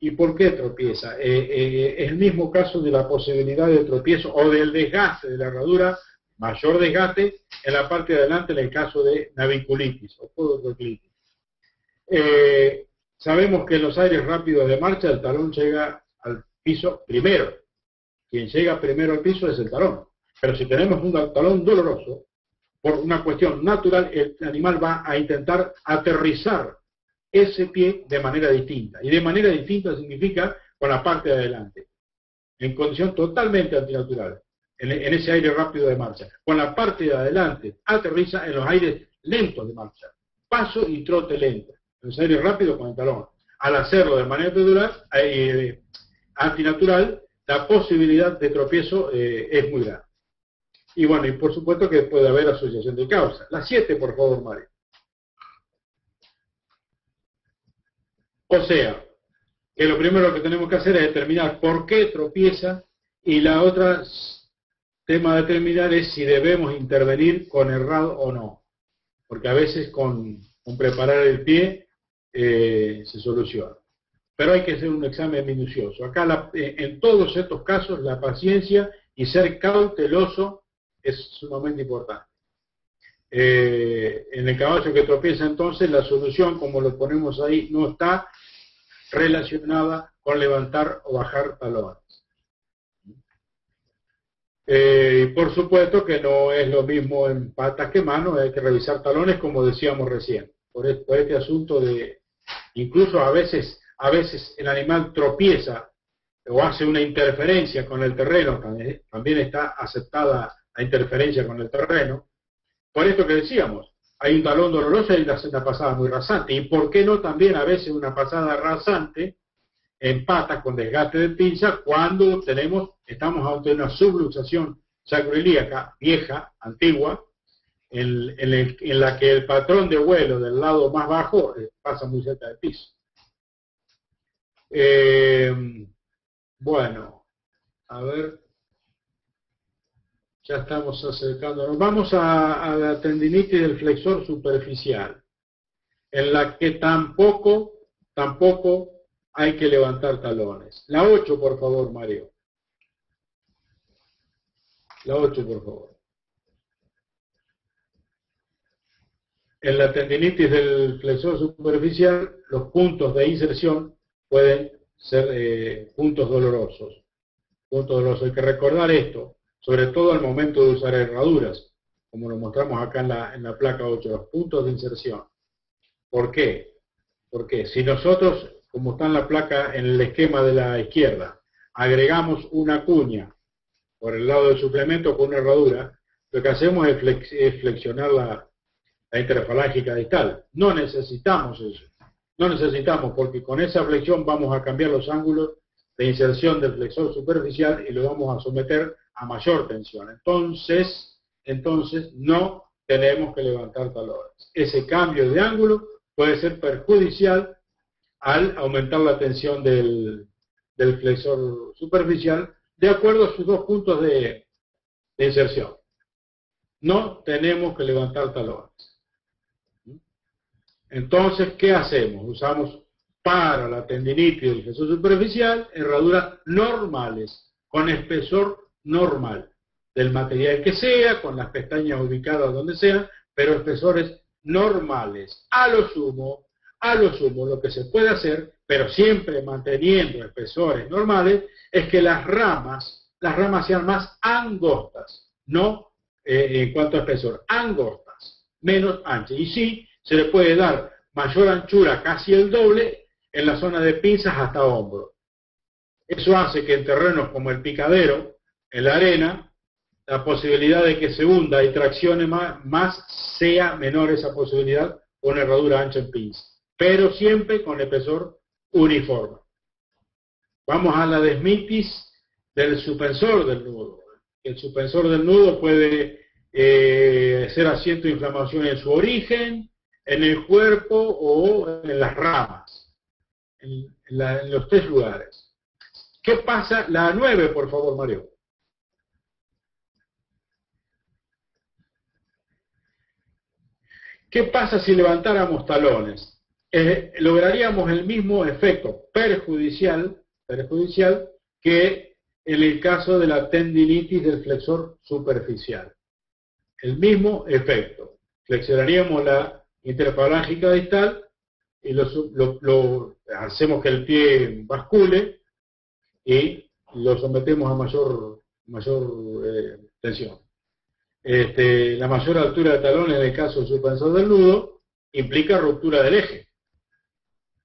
¿Y por qué tropieza? Eh, eh, el mismo caso de la posibilidad de tropiezo o del desgaste de la herradura, mayor desgaste en la parte de adelante en el caso de naviculitis o podotroclitis. Eh, sabemos que en los aires rápidos de marcha el talón llega al piso primero. Quien llega primero al piso es el talón. Pero si tenemos un talón doloroso, por una cuestión natural, el animal va a intentar aterrizar ese pie de manera distinta. Y de manera distinta significa con la parte de adelante, en condición totalmente antinatural, en, ese aire rápido de marcha. Con la parte de adelante aterriza en los aires lentos de marcha, paso y trote lento, en los aires rápidos con el talón. Al hacerlo de manera natural, eh, antinatural, la posibilidad de tropiezo eh, es muy grande. Y bueno, y por supuesto que puede haber asociación de causa. La 7, por favor, Mario. O sea, que lo primero que tenemos que hacer es determinar por qué tropieza y la otra tema a determinar es si debemos intervenir con errado o no. Porque a veces con, preparar el pie eh, se soluciona. Pero hay que hacer un examen minucioso. Acá eh, en todos estos casos la paciencia y ser cauteloso es sumamente importante. Eh, en el caballo que tropieza entonces la solución, como lo ponemos ahí, no está relacionada con levantar o bajar talones. Eh, por supuesto que no es lo mismo en patas que manos, hay que revisar talones como decíamos recién, por, este asunto de, incluso a veces, a veces el animal tropieza o hace una interferencia con el terreno, también está aceptada la interferencia con el terreno, por esto que decíamos, hay un talón doloroso y una pasada muy rasante. Y por qué no también a veces una pasada rasante en patas con desgaste de pinza cuando tenemos, estamos ante una subluxación sacroilíaca vieja, antigua, en, la que el patrón de vuelo del lado más bajo eh, pasa muy cerca del piso. Eh, bueno, a ver, ya estamos acercándonos. Vamos a, la tendinitis del flexor superficial, en la que tampoco, tampoco hay que levantar talones. La 8, por favor, Mario. La 8, por favor. En la tendinitis del flexor superficial, los puntos de inserción pueden ser eh, puntos dolorosos. Puntos dolorosos. Hay que recordar esto sobre todo al momento de usar herraduras, como lo mostramos acá en la, en la placa 8, los puntos de inserción. ¿Por qué? Porque si nosotros, como está en la placa en el esquema de la izquierda, agregamos una cuña por el lado del suplemento con una herradura, lo que hacemos es, flexionar la, la interfalángica distal. No necesitamos eso. No necesitamos, porque con esa flexión vamos a cambiar los ángulos de inserción del flexor superficial y lo vamos a someter a mayor tensión. Entonces, entonces no tenemos que levantar talones. Ese cambio de ángulo puede ser perjudicial al aumentar la tensión del, flexor superficial de acuerdo a sus dos puntos de, de inserción. No tenemos que levantar talones. Entonces, ¿qué hacemos? Usamos para la tendinitis del flexor superficial herraduras normales, con espesor normal, del material que sea, con las pestañas ubicadas donde sea, pero espesores normales. A lo sumo, a lo sumo, lo que se puede hacer, pero siempre manteniendo espesores normales, es que las ramas, las ramas sean más angostas, no eh, en cuanto a espesor, angostas, menos anchas. Y sí, se le puede dar mayor anchura, casi el doble, en la zona de pinzas hasta hombro. Eso hace que en terrenos como el picadero, en la arena, la posibilidad de que se hunda y traccione más, sea menor esa posibilidad con herradura ancha en pinza, pero siempre con espesor uniforme. Vamos a la desmitis del suspensor del nudo. El suspensor del nudo puede eh, ser asiento de inflamación en su origen, en el cuerpo o en las ramas, en, en los tres lugares. ¿Qué pasa? La 9, por favor, Mario. ¿Qué pasa si levantáramos talones? Eh, lograríamos el mismo efecto perjudicial, perjudicial que en el caso de la tendinitis del flexor superficial. El mismo efecto. Flexionaríamos la interfalángica distal y lo, hacemos que el pie bascule y lo sometemos a mayor, mayor eh, tensión. Este, la mayor altura de talón en el caso del suspensor del nudo implica ruptura del eje,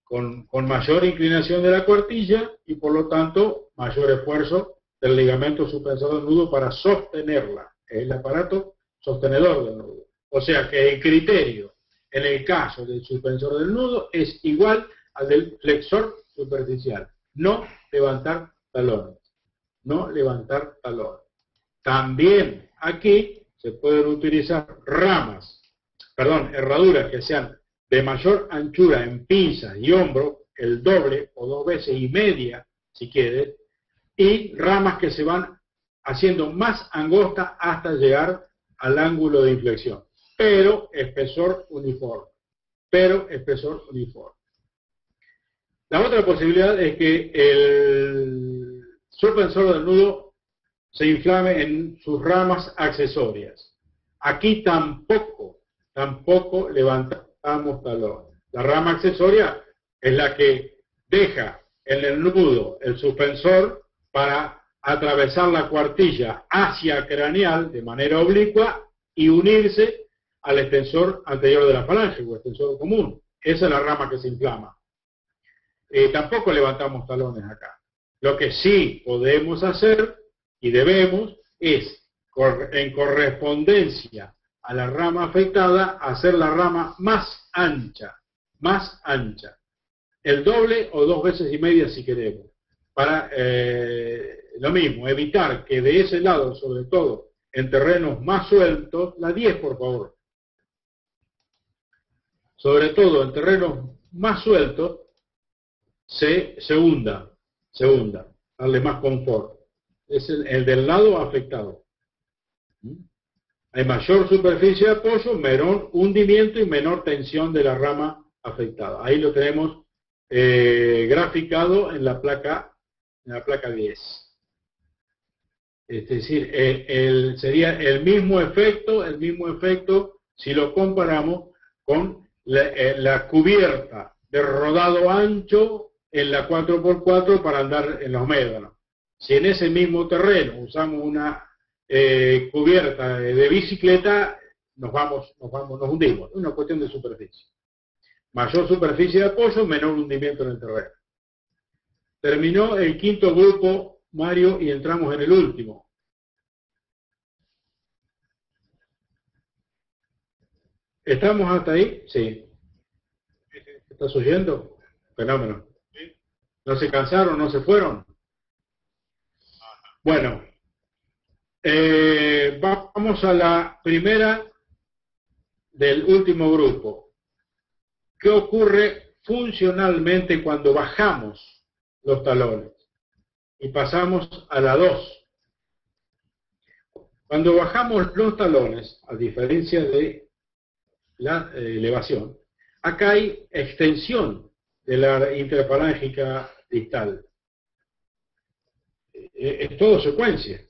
con, mayor inclinación de la cuartilla y por lo tanto mayor esfuerzo del ligamento suspensor del nudo para sostenerla. Es el aparato sostenedor del nudo. O sea que el criterio en el caso del suspensor del nudo es igual al del flexor superficial. No levantar talones. No levantar talones. También aquí se pueden utilizar ramas, perdón, herraduras que sean de mayor anchura en pinzas y hombro, el doble o dos veces y media, si quieres, y ramas que se van haciendo más angosta hasta llegar al ángulo de inflexión pero espesor uniforme. Pero espesor uniforme. La otra posibilidad es que el suspensor del nudo se inflame en sus ramas accesorias. Aquí tampoco, tampoco levantamos talón. La rama accesoria es la que deja en el nudo el suspensor para atravesar la cuartilla hacia craneal de manera oblicua y unirse al extensor anterior de la falange o extensor común. Esa es la rama que se inflama. Eh, tampoco levantamos talones acá. Lo que sí podemos hacer y debemos es, en correspondencia a la rama afectada, hacer la rama más ancha, más ancha. El doble o dos veces y media si queremos. Para eh, lo mismo, evitar que de ese lado, sobre todo en terrenos más sueltos, la 10 por favor, sobre todo en terrenos más sueltos, se, se hunda, se hunda, darle más confort. Es el, del lado afectado. ¿Mm? Hay mayor superficie de apoyo, menor hundimiento y menor tensión de la rama afectada. Ahí lo tenemos eh, graficado en la placa, en la placa 10. Es decir, el, sería el mismo efecto, el mismo efecto si lo comparamos con eh, la, cubierta de rodado ancho en la 4x4 para andar en los médanos. Si en ese mismo terreno usamos una eh, cubierta de bicicleta, nos vamos, nos vamos, nos hundimos. Es una cuestión de superficie. Mayor superficie de apoyo, menor hundimiento en el terreno. Terminó el quinto grupo, Mario, y entramos en el último. ¿Estamos hasta ahí? Sí. ¿Estás oyendo? Fenómeno. ¿No se cansaron? ¿No se fueron? Bueno, eh, vamos a la primera del último grupo. ¿Qué ocurre funcionalmente cuando bajamos los talones? Y pasamos a la 2. Cuando bajamos los talones, a diferencia de la eh, elevación. Acá hay extensión de la interfalángica distal. Eh, es todo secuencia.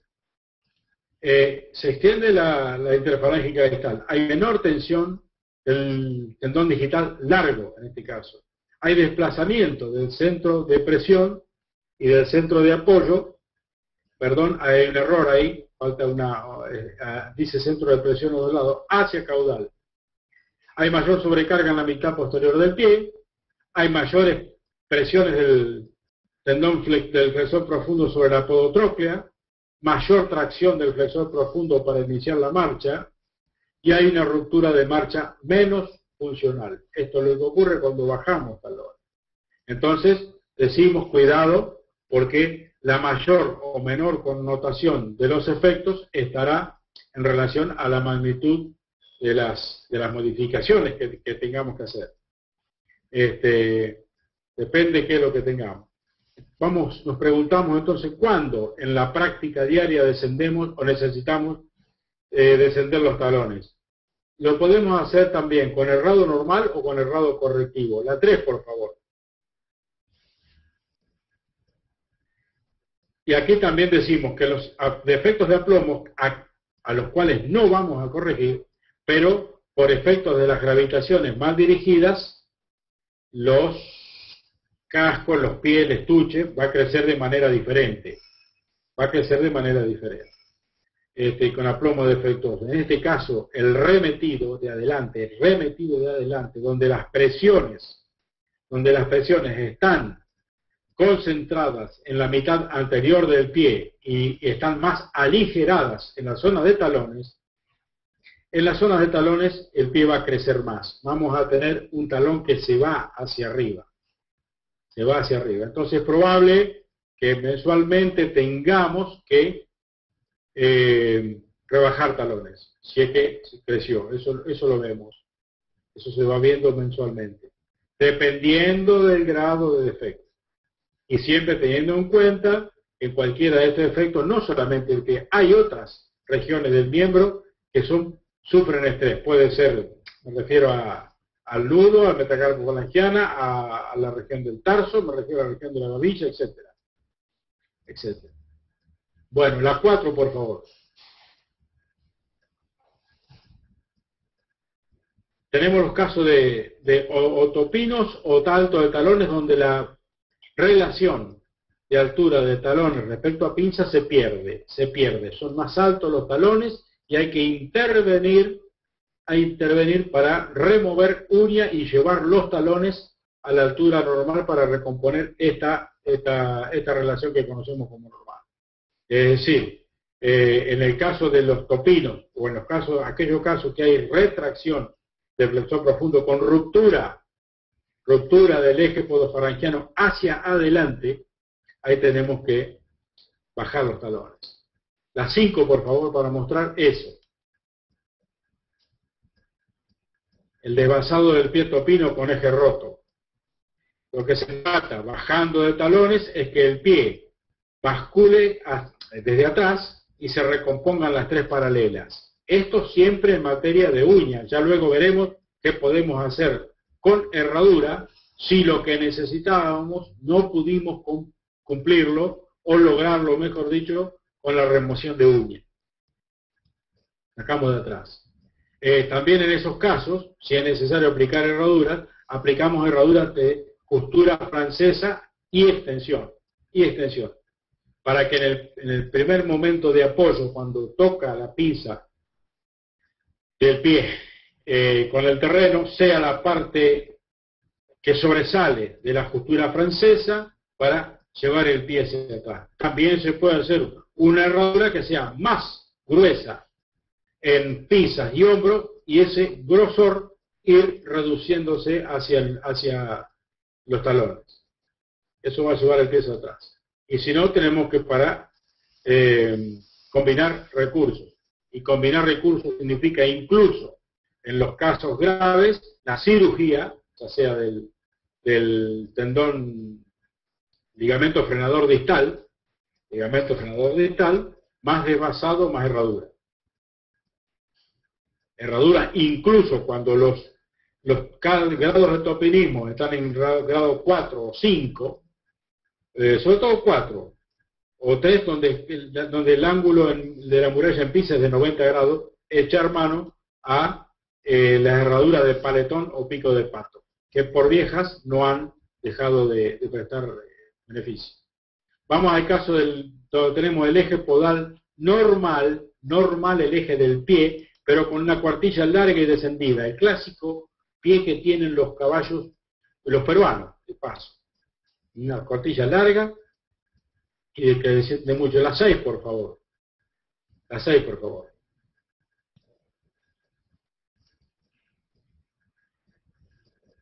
Eh, se extiende la, la distal. Hay menor tensión del tendón digital largo, en este caso. Hay desplazamiento del centro de presión y del centro de apoyo. Perdón, hay un error ahí, falta una, dice centro de presión o de lado, hacia caudal hay mayor sobrecarga en la mitad posterior del pie, hay mayores presiones del tendón del flexor profundo sobre la podotróclea, mayor tracción del flexor profundo para iniciar la marcha, y hay una ruptura de marcha menos funcional. Esto es lo que ocurre cuando bajamos calor. Entonces, decimos cuidado porque la mayor o menor connotación de los efectos estará en relación a la magnitud de las, modificaciones que, tengamos que hacer. Este, depende qué es lo que tengamos. Vamos, nos preguntamos entonces cuándo en la práctica diaria descendemos o necesitamos eh, descender los talones. Lo podemos hacer también con el rado normal o con el rado correctivo. La 3, por favor. Y aquí también decimos que los defectos de aplomo a los cuales no vamos a corregir pero por efectos de las gravitaciones mal dirigidas, los cascos, los pies, el estuche, va a crecer de manera diferente. Va a crecer de manera diferente. Este, con aplomo defectuoso. En este caso, el remetido de adelante, el remetido de adelante, donde las presiones, donde las presiones están concentradas en la mitad anterior del pie y están más aligeradas en la zona de talones, en la zona de talones el pie va a crecer más. Vamos a tener un talón que se va hacia arriba. Se va hacia arriba. Entonces es probable que mensualmente tengamos que eh, rebajar talones. Si es que creció. Eso, eso lo vemos. Eso se va viendo mensualmente. Dependiendo del grado de defecto. Y siempre teniendo en cuenta en cualquiera de estos efectos, no solamente el que hay otras regiones del miembro que son sufren estrés. Puede ser, me refiero al nudo, al metacarpo colangiana, a, a, la región del tarso, me refiero a la región de la babilla, etcétera, etcétera. Bueno, la cuatro, por favor. Tenemos los casos de, de otopinos o talto de talones donde la relación de altura de talones respecto a pinza se pierde, se pierde. Son más altos los talones y hay que intervenir, a intervenir para remover uña y llevar los talones a la altura normal para recomponer esta, esta, esta relación que conocemos como normal. Es decir, eh, en el caso de los topinos o en los casos, aquellos casos que hay retracción del flexor profundo con ruptura, ruptura del eje podofarangiano hacia adelante, ahí tenemos que bajar los talones. Las cinco, por favor, para mostrar eso. El desvasado del pie topino con eje roto. Lo que se trata, bajando de talones, es que el pie bascule desde atrás y se recompongan las tres paralelas. Esto siempre en materia de uñas. Ya luego veremos qué podemos hacer con herradura si lo que necesitábamos no pudimos cumplirlo o lograrlo, mejor dicho, con la remoción de uña. Sacamos de atrás. Eh, también en esos casos, si es necesario aplicar herraduras, aplicamos herraduras de costura francesa y extensión. Y extensión. Para que en el, primer momento de apoyo, cuando toca la pinza del pie eh, con el terreno, sea la parte que sobresale de la costura francesa para llevar el pie hacia atrás. También se puede hacer una herradura que sea más gruesa en pinzas y hombros y ese grosor ir reduciéndose hacia, hacia los talones. Eso va a llevar el pie hacia atrás. Y si no, tenemos que para eh, combinar recursos. Y combinar recursos significa incluso en los casos graves la cirugía, ya sea del, del tendón ligamento frenador distal, ligamento frenador distal, más desvasado, más herradura. Herradura incluso cuando los, los grados de topinismo están en grado 4 o 5, eh, sobre todo 4 o 3, donde, donde el ángulo de la muralla en pisa es de 90 grados, echar mano a eh, la herradura de paletón o pico de pato, que por viejas no han dejado de, de prestar beneficio. Vamos al caso del, tenemos el eje podal normal, normal el eje del pie, pero con una cuartilla larga y descendida, el clásico pie que tienen los caballos, los peruanos, de paso. Una cuartilla larga y que desciende mucho. La 6, por favor. La 6, por favor.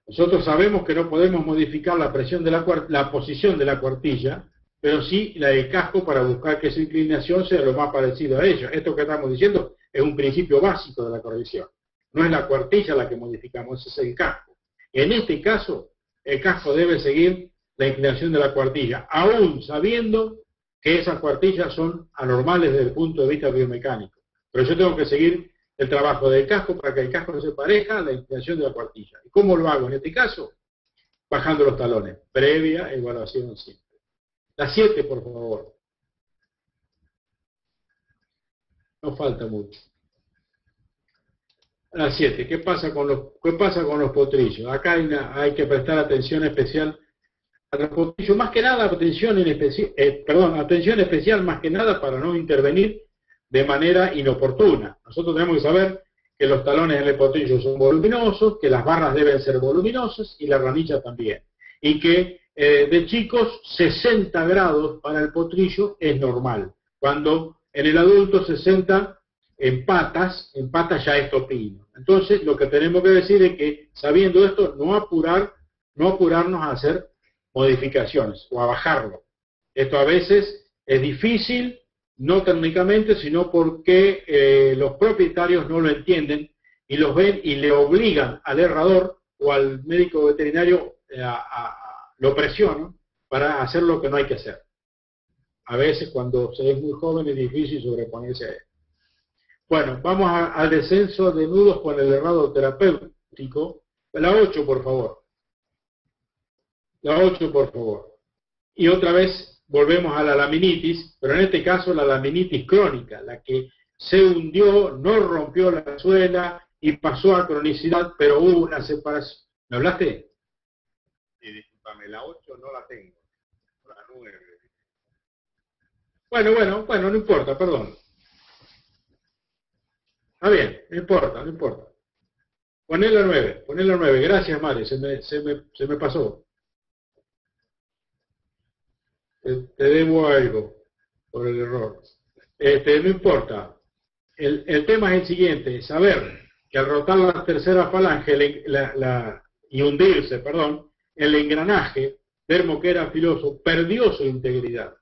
Nosotros sabemos que no podemos modificar la presión de la, la posición de la cuartilla, pero sí la del casco para buscar que esa inclinación sea lo más parecido a ella. Esto que estamos diciendo es un principio básico de la corrección. No es la cuartilla la que modificamos, es el casco. En este caso, el casco debe seguir la inclinación de la cuartilla, aún sabiendo que esas cuartillas son anormales desde el punto de vista biomecánico. Pero yo tengo que seguir el trabajo del casco para que el casco no se pareja a la inclinación de la cuartilla. ¿Y cómo lo hago en este caso? Bajando los talones, previa evaluación simple. La 7, por favor. No falta mucho. A las 7, ¿qué pasa con los, qué pasa con los potrillos? Acá hay, hay que prestar atención especial a los potrillos, más que nada atención eh, perdón, atención especial más que nada para no intervenir de manera inoportuna. Nosotros tenemos que saber que los talones en el potrillo son voluminosos, que las barras deben ser voluminosas y la ranilla también. Y que eh, de chicos 60 grados para el potrillo es normal. Cuando en el adulto 60 en patas, en patas ya es topino. Entonces, lo que tenemos que decir es que, sabiendo esto, no apurar, no apurarnos a hacer modificaciones o a bajarlo. Esto a veces es difícil, no técnicamente, sino porque eh, los propietarios no lo entienden y los ven y le obligan al herrador o al médico veterinario eh, a, lo presionan para hacer lo que no hay que hacer. A veces cuando se es muy joven es difícil sobreponerse a él. Bueno, vamos al descenso de nudos con el errado terapéutico. La 8, por favor. La 8, por favor. Y otra vez volvemos a la laminitis, pero en este caso la laminitis crónica, la que se hundió, no rompió la suela y pasó a cronicidad, pero hubo una separación. ¿Me hablaste? Sí, discúlpame, la 8 no la tengo. La 9. Bueno, bueno, bueno, no importa, perdón. Está bien, no importa, no importa. Poné la 9, poné la 9. Gracias, Mari, se me, se me, se me pasó. Te, debo algo por el error. Este, no importa. El, el, tema es el siguiente, saber que al rotar la tercera falange la, la, y hundirse, perdón, el engranaje dermo que era filoso perdió su integridad.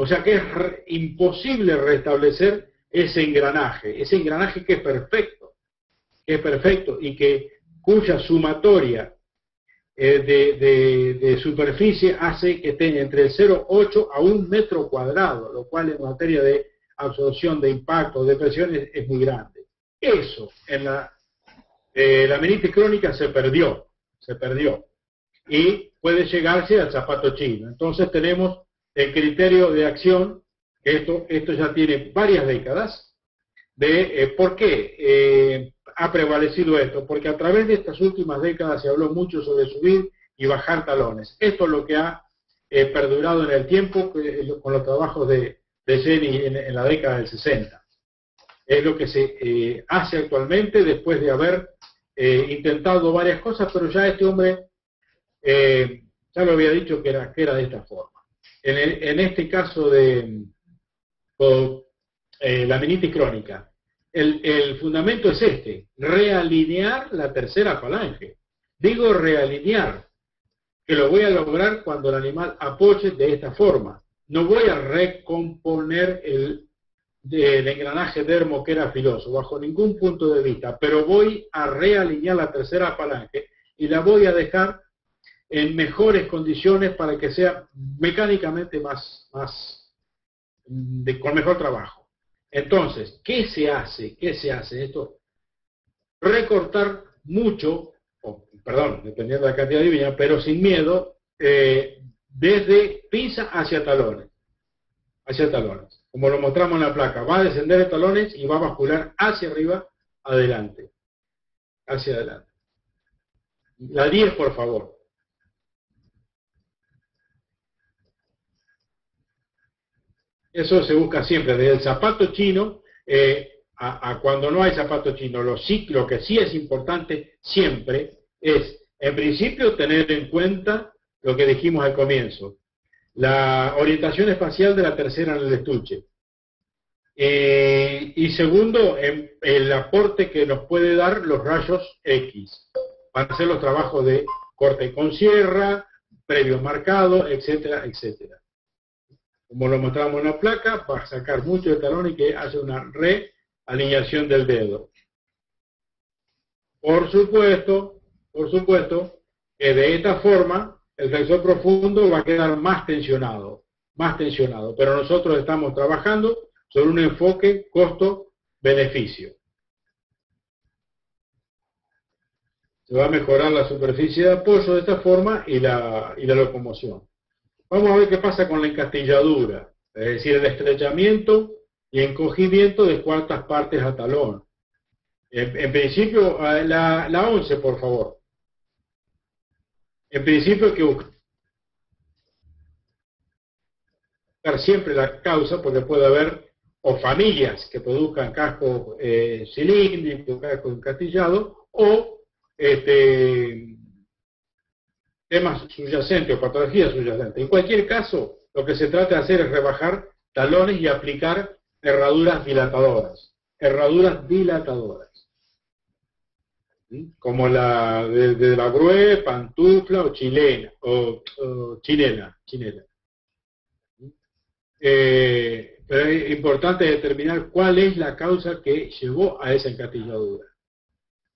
O sea que es imposible restablecer ese engranaje, ese engranaje que es perfecto, que es perfecto y que cuya sumatoria eh, de, superficie hace que tenga entre el 0,8 a un metro cuadrado, lo cual en materia de absorción de impacto, de presiones, es muy grande. Eso en la, eh, la crónica se perdió, se perdió. Y puede llegarse al zapato chino. Entonces tenemos el criterio de acción esto, esto ya tiene varias décadas, de eh, por qué eh, ha prevalecido esto, porque a través de estas últimas décadas se habló mucho sobre subir y bajar talones. Esto es lo que ha eh, perdurado en el tiempo con los trabajos de, de Jenny en, la década del 60. Es lo que se hace actualmente después de haber intentado varias cosas, pero ya este hombre ya lo había dicho que era, que era de esta forma. En este caso de, eh, la menitis crónica. El, fundamento es este, realinear la tercera falange. Digo realinear, que lo voy a lograr cuando el animal apoye de esta forma. No voy a recomponer el, el engranaje dermo que era filoso, bajo ningún punto de vista, pero voy a realinear la tercera falange y la voy a dejar en mejores condiciones para que sea mecánicamente más, más de, con mejor trabajo. Entonces, ¿qué se hace? ¿Qué se hace esto? Recortar mucho, perdón, dependiendo de la cantidad de viña, pero sin miedo, eh, desde pinza hacia talones. Hacia talones. Como lo mostramos en la placa, va a descender de talones y va a bascular hacia arriba, adelante. Hacia adelante. La 10, por favor. Eso se busca siempre, desde el zapato chino eh, a, cuando no hay zapato chino. Lo, lo que sí es importante siempre es, en principio, tener en cuenta lo que dijimos al comienzo, la orientación espacial de la tercera en el estuche. Eh, y segundo, el aporte que nos puede dar los rayos X para hacer los trabajos de corte con sierra, previo marcado, etcétera, etcétera como lo mostramos en la placa, para sacar mucho de talón y que hace una realineación del dedo. Por supuesto, por supuesto, que de esta forma el flexor profundo va a quedar más tensionado, más tensionado, pero nosotros estamos trabajando sobre un enfoque costo-beneficio. Se va a mejorar la superficie de apoyo de esta forma y la locomoción. Vamos a ver qué pasa con la encastilladura, es decir, el estrechamiento y encogimiento de cuartas partes a talón. En, principio, la, la 11, por favor. En principio que buscar siempre la causa, porque puede haber o familias que produzcan casco eh, cilíndrico, casco encastillado, o este, temas subyacentes o patologías subyacentes. En cualquier caso, lo que se trata de hacer es rebajar talones y aplicar herraduras dilatadoras. Herraduras dilatadoras. Como la de, la brue, pantufla o chilena, o, chilena, chilena. Eh, pero es importante determinar cuál es la causa que llevó a esa encatilladura.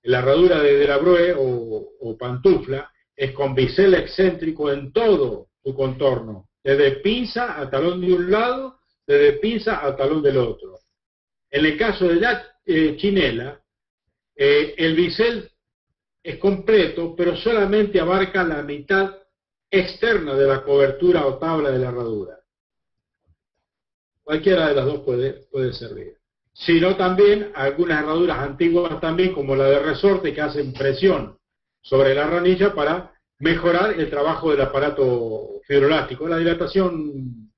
La herradura de, la brue o pantufla es con bisel excéntrico en todo su contorno, desde pinza a talón de un lado, desde pinza a talón del otro. En el caso de la eh, chinela, eh, el bisel es completo, pero solamente abarca la mitad externa de la cobertura o tabla de la herradura. Cualquiera de las dos puede, puede servir. Sino también algunas herraduras antiguas también, como la de resorte, que hacen presión sobre la ranilla para mejorar el trabajo del aparato fibrolástico, la dilatación,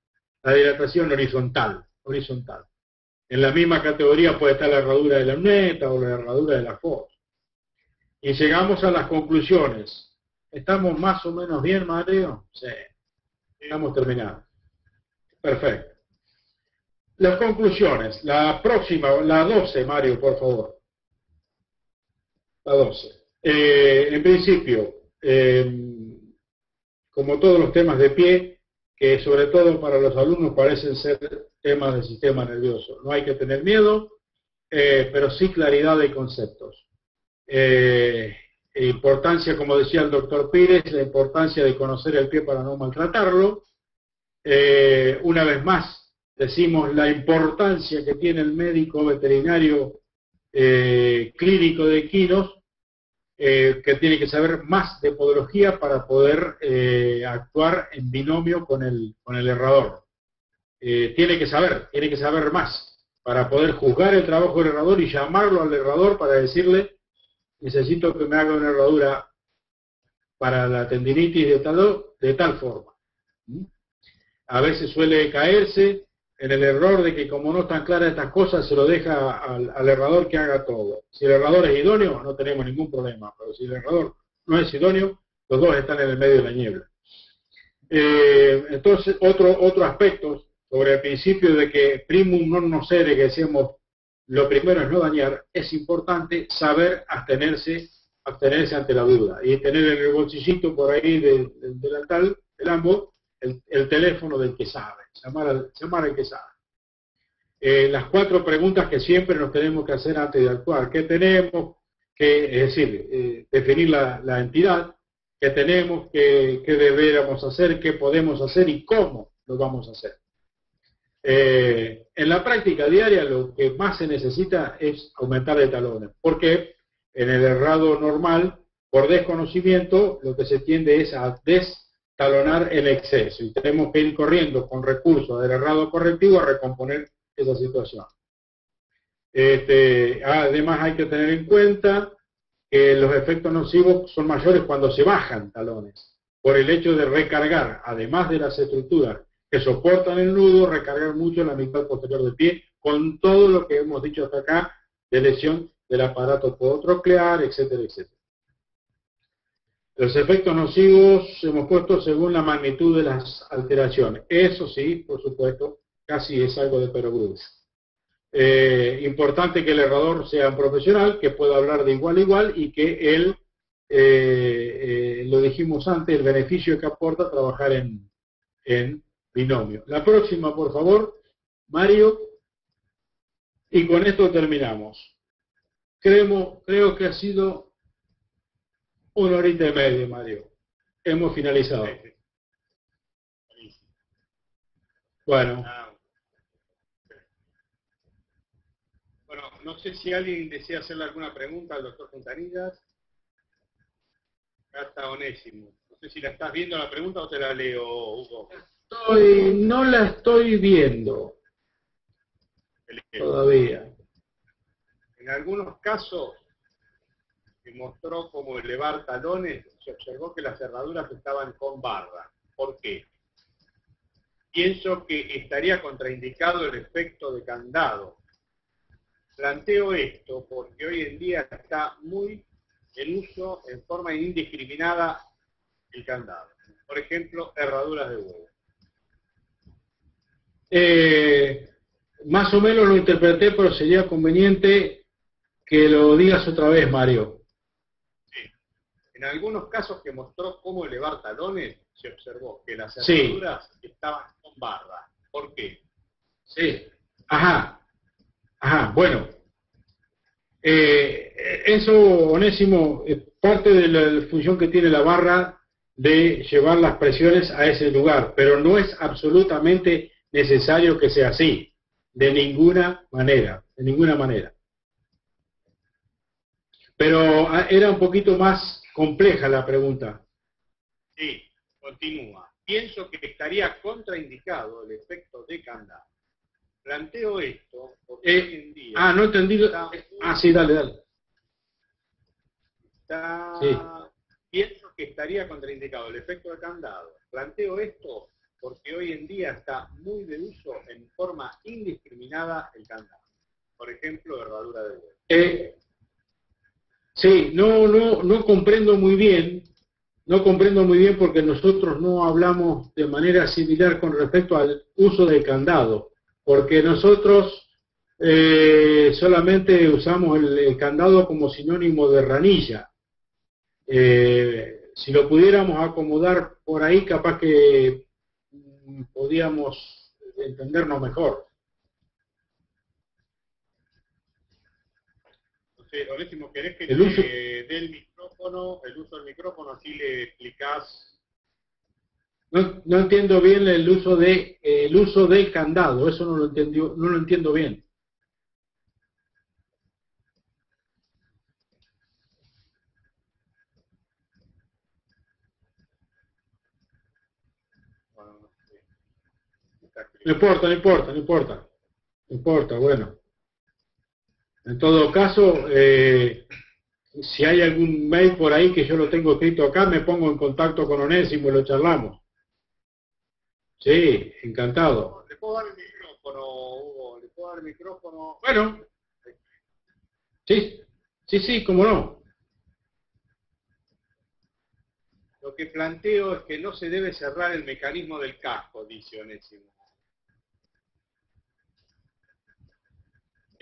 la dilatación horizontal, horizontal. En la misma categoría puede estar la herradura de la luneta o la herradura de la FOS. Y llegamos a las conclusiones. ¿Estamos más o menos bien, Mario? Sí. Estamos terminados. Perfecto. Las conclusiones. La próxima, la 12, Mario, por favor. La 12. Eh, en principio, eh, como todos los temas de pie, que sobre todo para los alumnos parecen ser temas del sistema nervioso. No hay que tener miedo, eh, pero sí claridad de conceptos. importancia, como decía el doctor Pires, la importancia de conocer el pie para no maltratarlo. una vez más, decimos la importancia que tiene el médico veterinario clínico de equinos eh, que tiene que saber más de podología para poder eh, actuar en binomio con el, con el errador. Eh, tiene que saber, tiene que saber más para poder juzgar el trabajo del errador y llamarlo al errador para decirle, necesito que me haga una herradura para la tendinitis de tal, de tal forma. ¿Mm? A veces suele caerse en el error de que como no están claras estas cosas, se lo deja al, al, errador que haga todo. Si el errador es idóneo, no tenemos ningún problema, pero si el errador no es idóneo, los dos están en el medio de la niebla. Eh, entonces, otro, otro aspecto sobre el principio de que primum non nocere, que decíamos, lo primero es no dañar, es importante saber abstenerse, abstenerse ante la duda y tener en el bolsillito por ahí del, del delantal, del ambos, el, teléfono del que sabe, llamar al, llamar que sabe. Eh, las cuatro preguntas que siempre nos tenemos que hacer antes de actuar. ¿Qué tenemos? Que, es decir, eh, definir la, entidad, qué tenemos, qué, qué deberíamos hacer, qué podemos hacer y cómo lo vamos a hacer. Eh, en la práctica diaria lo que más se necesita es aumentar el talón, porque en el errado normal, por desconocimiento, lo que se tiende es a des talonar el exceso y tenemos que ir corriendo con recursos del errado correctivo a recomponer esa situación. Este, además hay que tener en cuenta que los efectos nocivos son mayores cuando se bajan talones, por el hecho de recargar, además de las estructuras que soportan el nudo, recargar mucho la mitad posterior del pie, con todo lo que hemos dicho hasta acá de lesión del aparato podotroclear, etcétera, etcétera. Los efectos nocivos hemos puesto según la magnitud de las alteraciones. Eso sí, por supuesto, casi es algo de perogrullo. Eh, importante que el errador sea un profesional, que pueda hablar de igual a igual y que él, eh, eh, lo dijimos antes, el beneficio que aporta trabajar en, en binomio. La próxima, por favor, Mario. Y con esto terminamos. Creo, creo que ha sido una horita y media, Mario. Hemos finalizado. Bueno. Ah, bueno, no sé si alguien desea hacerle alguna pregunta al doctor Fontanillas. Está Onésimo. No sé si la estás viendo la pregunta o te la leo, Hugo. no la estoy viendo. Todavía. En algunos casos que mostró cómo elevar talones, se observó que las cerraduras estaban con barra. ¿Por qué? Pienso que estaría contraindicado el efecto de candado. Planteo esto porque hoy en día está muy en uso en forma indiscriminada el candado. Por ejemplo, herraduras de huevo. Eh, más o menos lo interpreté, pero sería conveniente que lo digas otra vez, Mario. En algunos casos que mostró cómo elevar talones, se observó que las cerraduras estaban con barra. ¿Por qué? Sí. Ajá. Ajá. Bueno. Eh, eso, Onésimo, es parte de la función que tiene la barra de llevar las presiones a ese lugar, pero no es absolutamente necesario que sea así, de ninguna manera, de ninguna manera. Pero ah, era un poquito más compleja la pregunta. Sí, continúa. Pienso que estaría contraindicado el efecto de candado. Planteo esto porque eh, hoy en día... Ah, no he entendido. Ah, sí, dale, dale. Pienso que estaría contraindicado el efecto de candado. Planteo esto porque hoy en día está muy de uso en forma indiscriminada el candado. Por ejemplo, herradura de huevo. Eh, Sí, no, no, no comprendo muy bien, no comprendo muy bien porque nosotros no hablamos de manera similar con respecto al uso del candado, porque nosotros eh, solamente usamos el, candado como sinónimo de ranilla. Eh, si lo pudiéramos acomodar por ahí, capaz que mm, podíamos entendernos mejor. ¿Querés que el uso... dé el micrófono, el uso del micrófono, así le explicás? No, no entiendo bien el uso de el uso del candado, eso no lo entendió, no lo entiendo bien. No importa, no importa, no importa. No importa, bueno. En todo caso, eh, si hay algún mail por ahí que yo lo tengo escrito acá, me pongo en contacto con Onésimo y lo charlamos. Sí, encantado. ¿Le puedo dar el micrófono, Hugo? ¿Le puedo dar el micrófono? Bueno. Sí, sí, sí, cómo no. Lo que planteo es que no se debe cerrar el mecanismo del casco, dice Onésimo.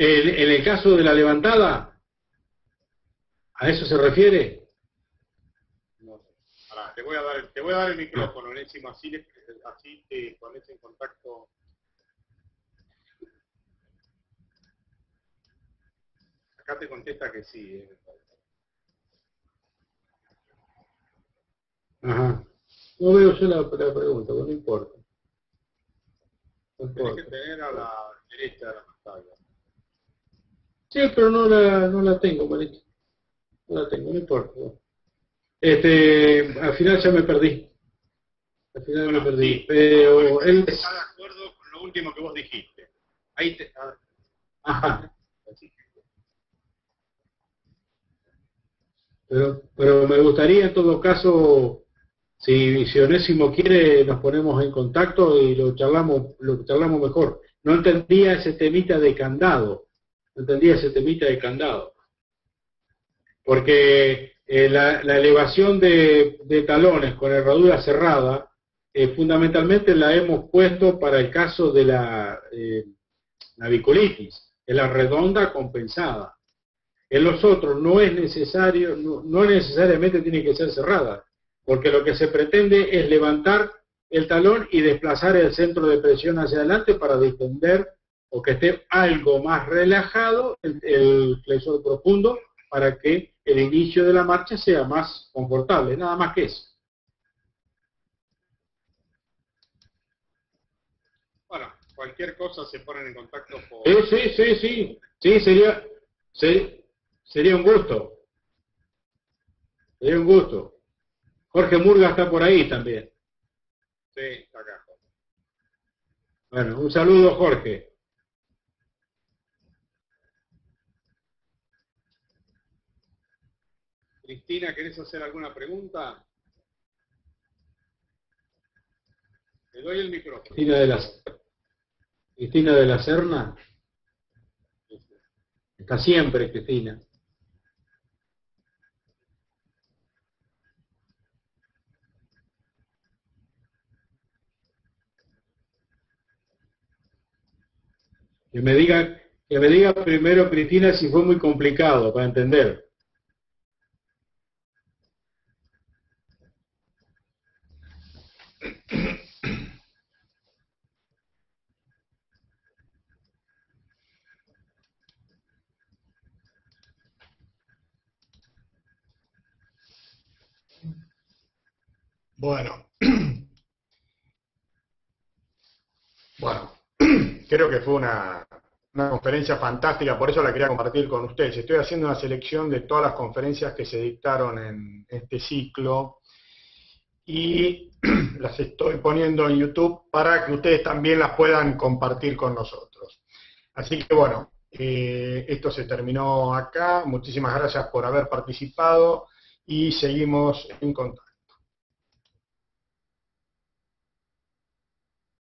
En, el caso de la levantada, ¿a eso se refiere? No sé. te, voy a dar, te voy a dar el micrófono, encima, así, así te pones en contacto. Acá te contesta que sí. Eh. Ajá. No veo yo la, pregunta, no importa. No importa. Tienes que tener a la derecha de la pantalla. Sí, pero no la, no la tengo, Marito. No la tengo, no importa. Este, al final ya me perdí. Al final me perdí. pero él... Está de acuerdo con lo último que vos dijiste. Ahí te... Ah. Ajá. Pero, pero me gustaría en todo caso, si, si Onésimo quiere, nos ponemos en contacto y lo charlamos, lo charlamos mejor. No entendía ese temita de candado entendía ese temita de candado. Porque eh, la, elevación de, talones con herradura cerrada, eh, fundamentalmente la hemos puesto para el caso de la eh, naviculitis, es la redonda compensada. En los otros no es necesario, no, no necesariamente tiene que ser cerrada, porque lo que se pretende es levantar el talón y desplazar el centro de presión hacia adelante para distender o que esté algo más relajado el, flexor profundo para que el inicio de la marcha sea más confortable, nada más que eso. Bueno, cualquier cosa se ponen en contacto con... Sí, sí, sí, sí, sí, sería, sería un gusto. Sería un gusto. Jorge Murga está por ahí también. Sí, está acá. Bueno, un saludo Jorge. Cristina, ¿querés hacer alguna pregunta? Te doy el micrófono. Cristina de la, Cristina de la Serna. Está siempre, Cristina. Que me diga, que me diga primero, Cristina, si fue muy complicado para entender. Bueno. Bueno, creo que fue una, conferencia fantástica, por eso la quería compartir con ustedes. Estoy haciendo una selección de todas las conferencias que se dictaron en este ciclo y las estoy poniendo en YouTube para que ustedes también las puedan compartir con nosotros. Así que bueno, eh, esto se terminó acá. Muchísimas gracias por haber participado y seguimos en contacto.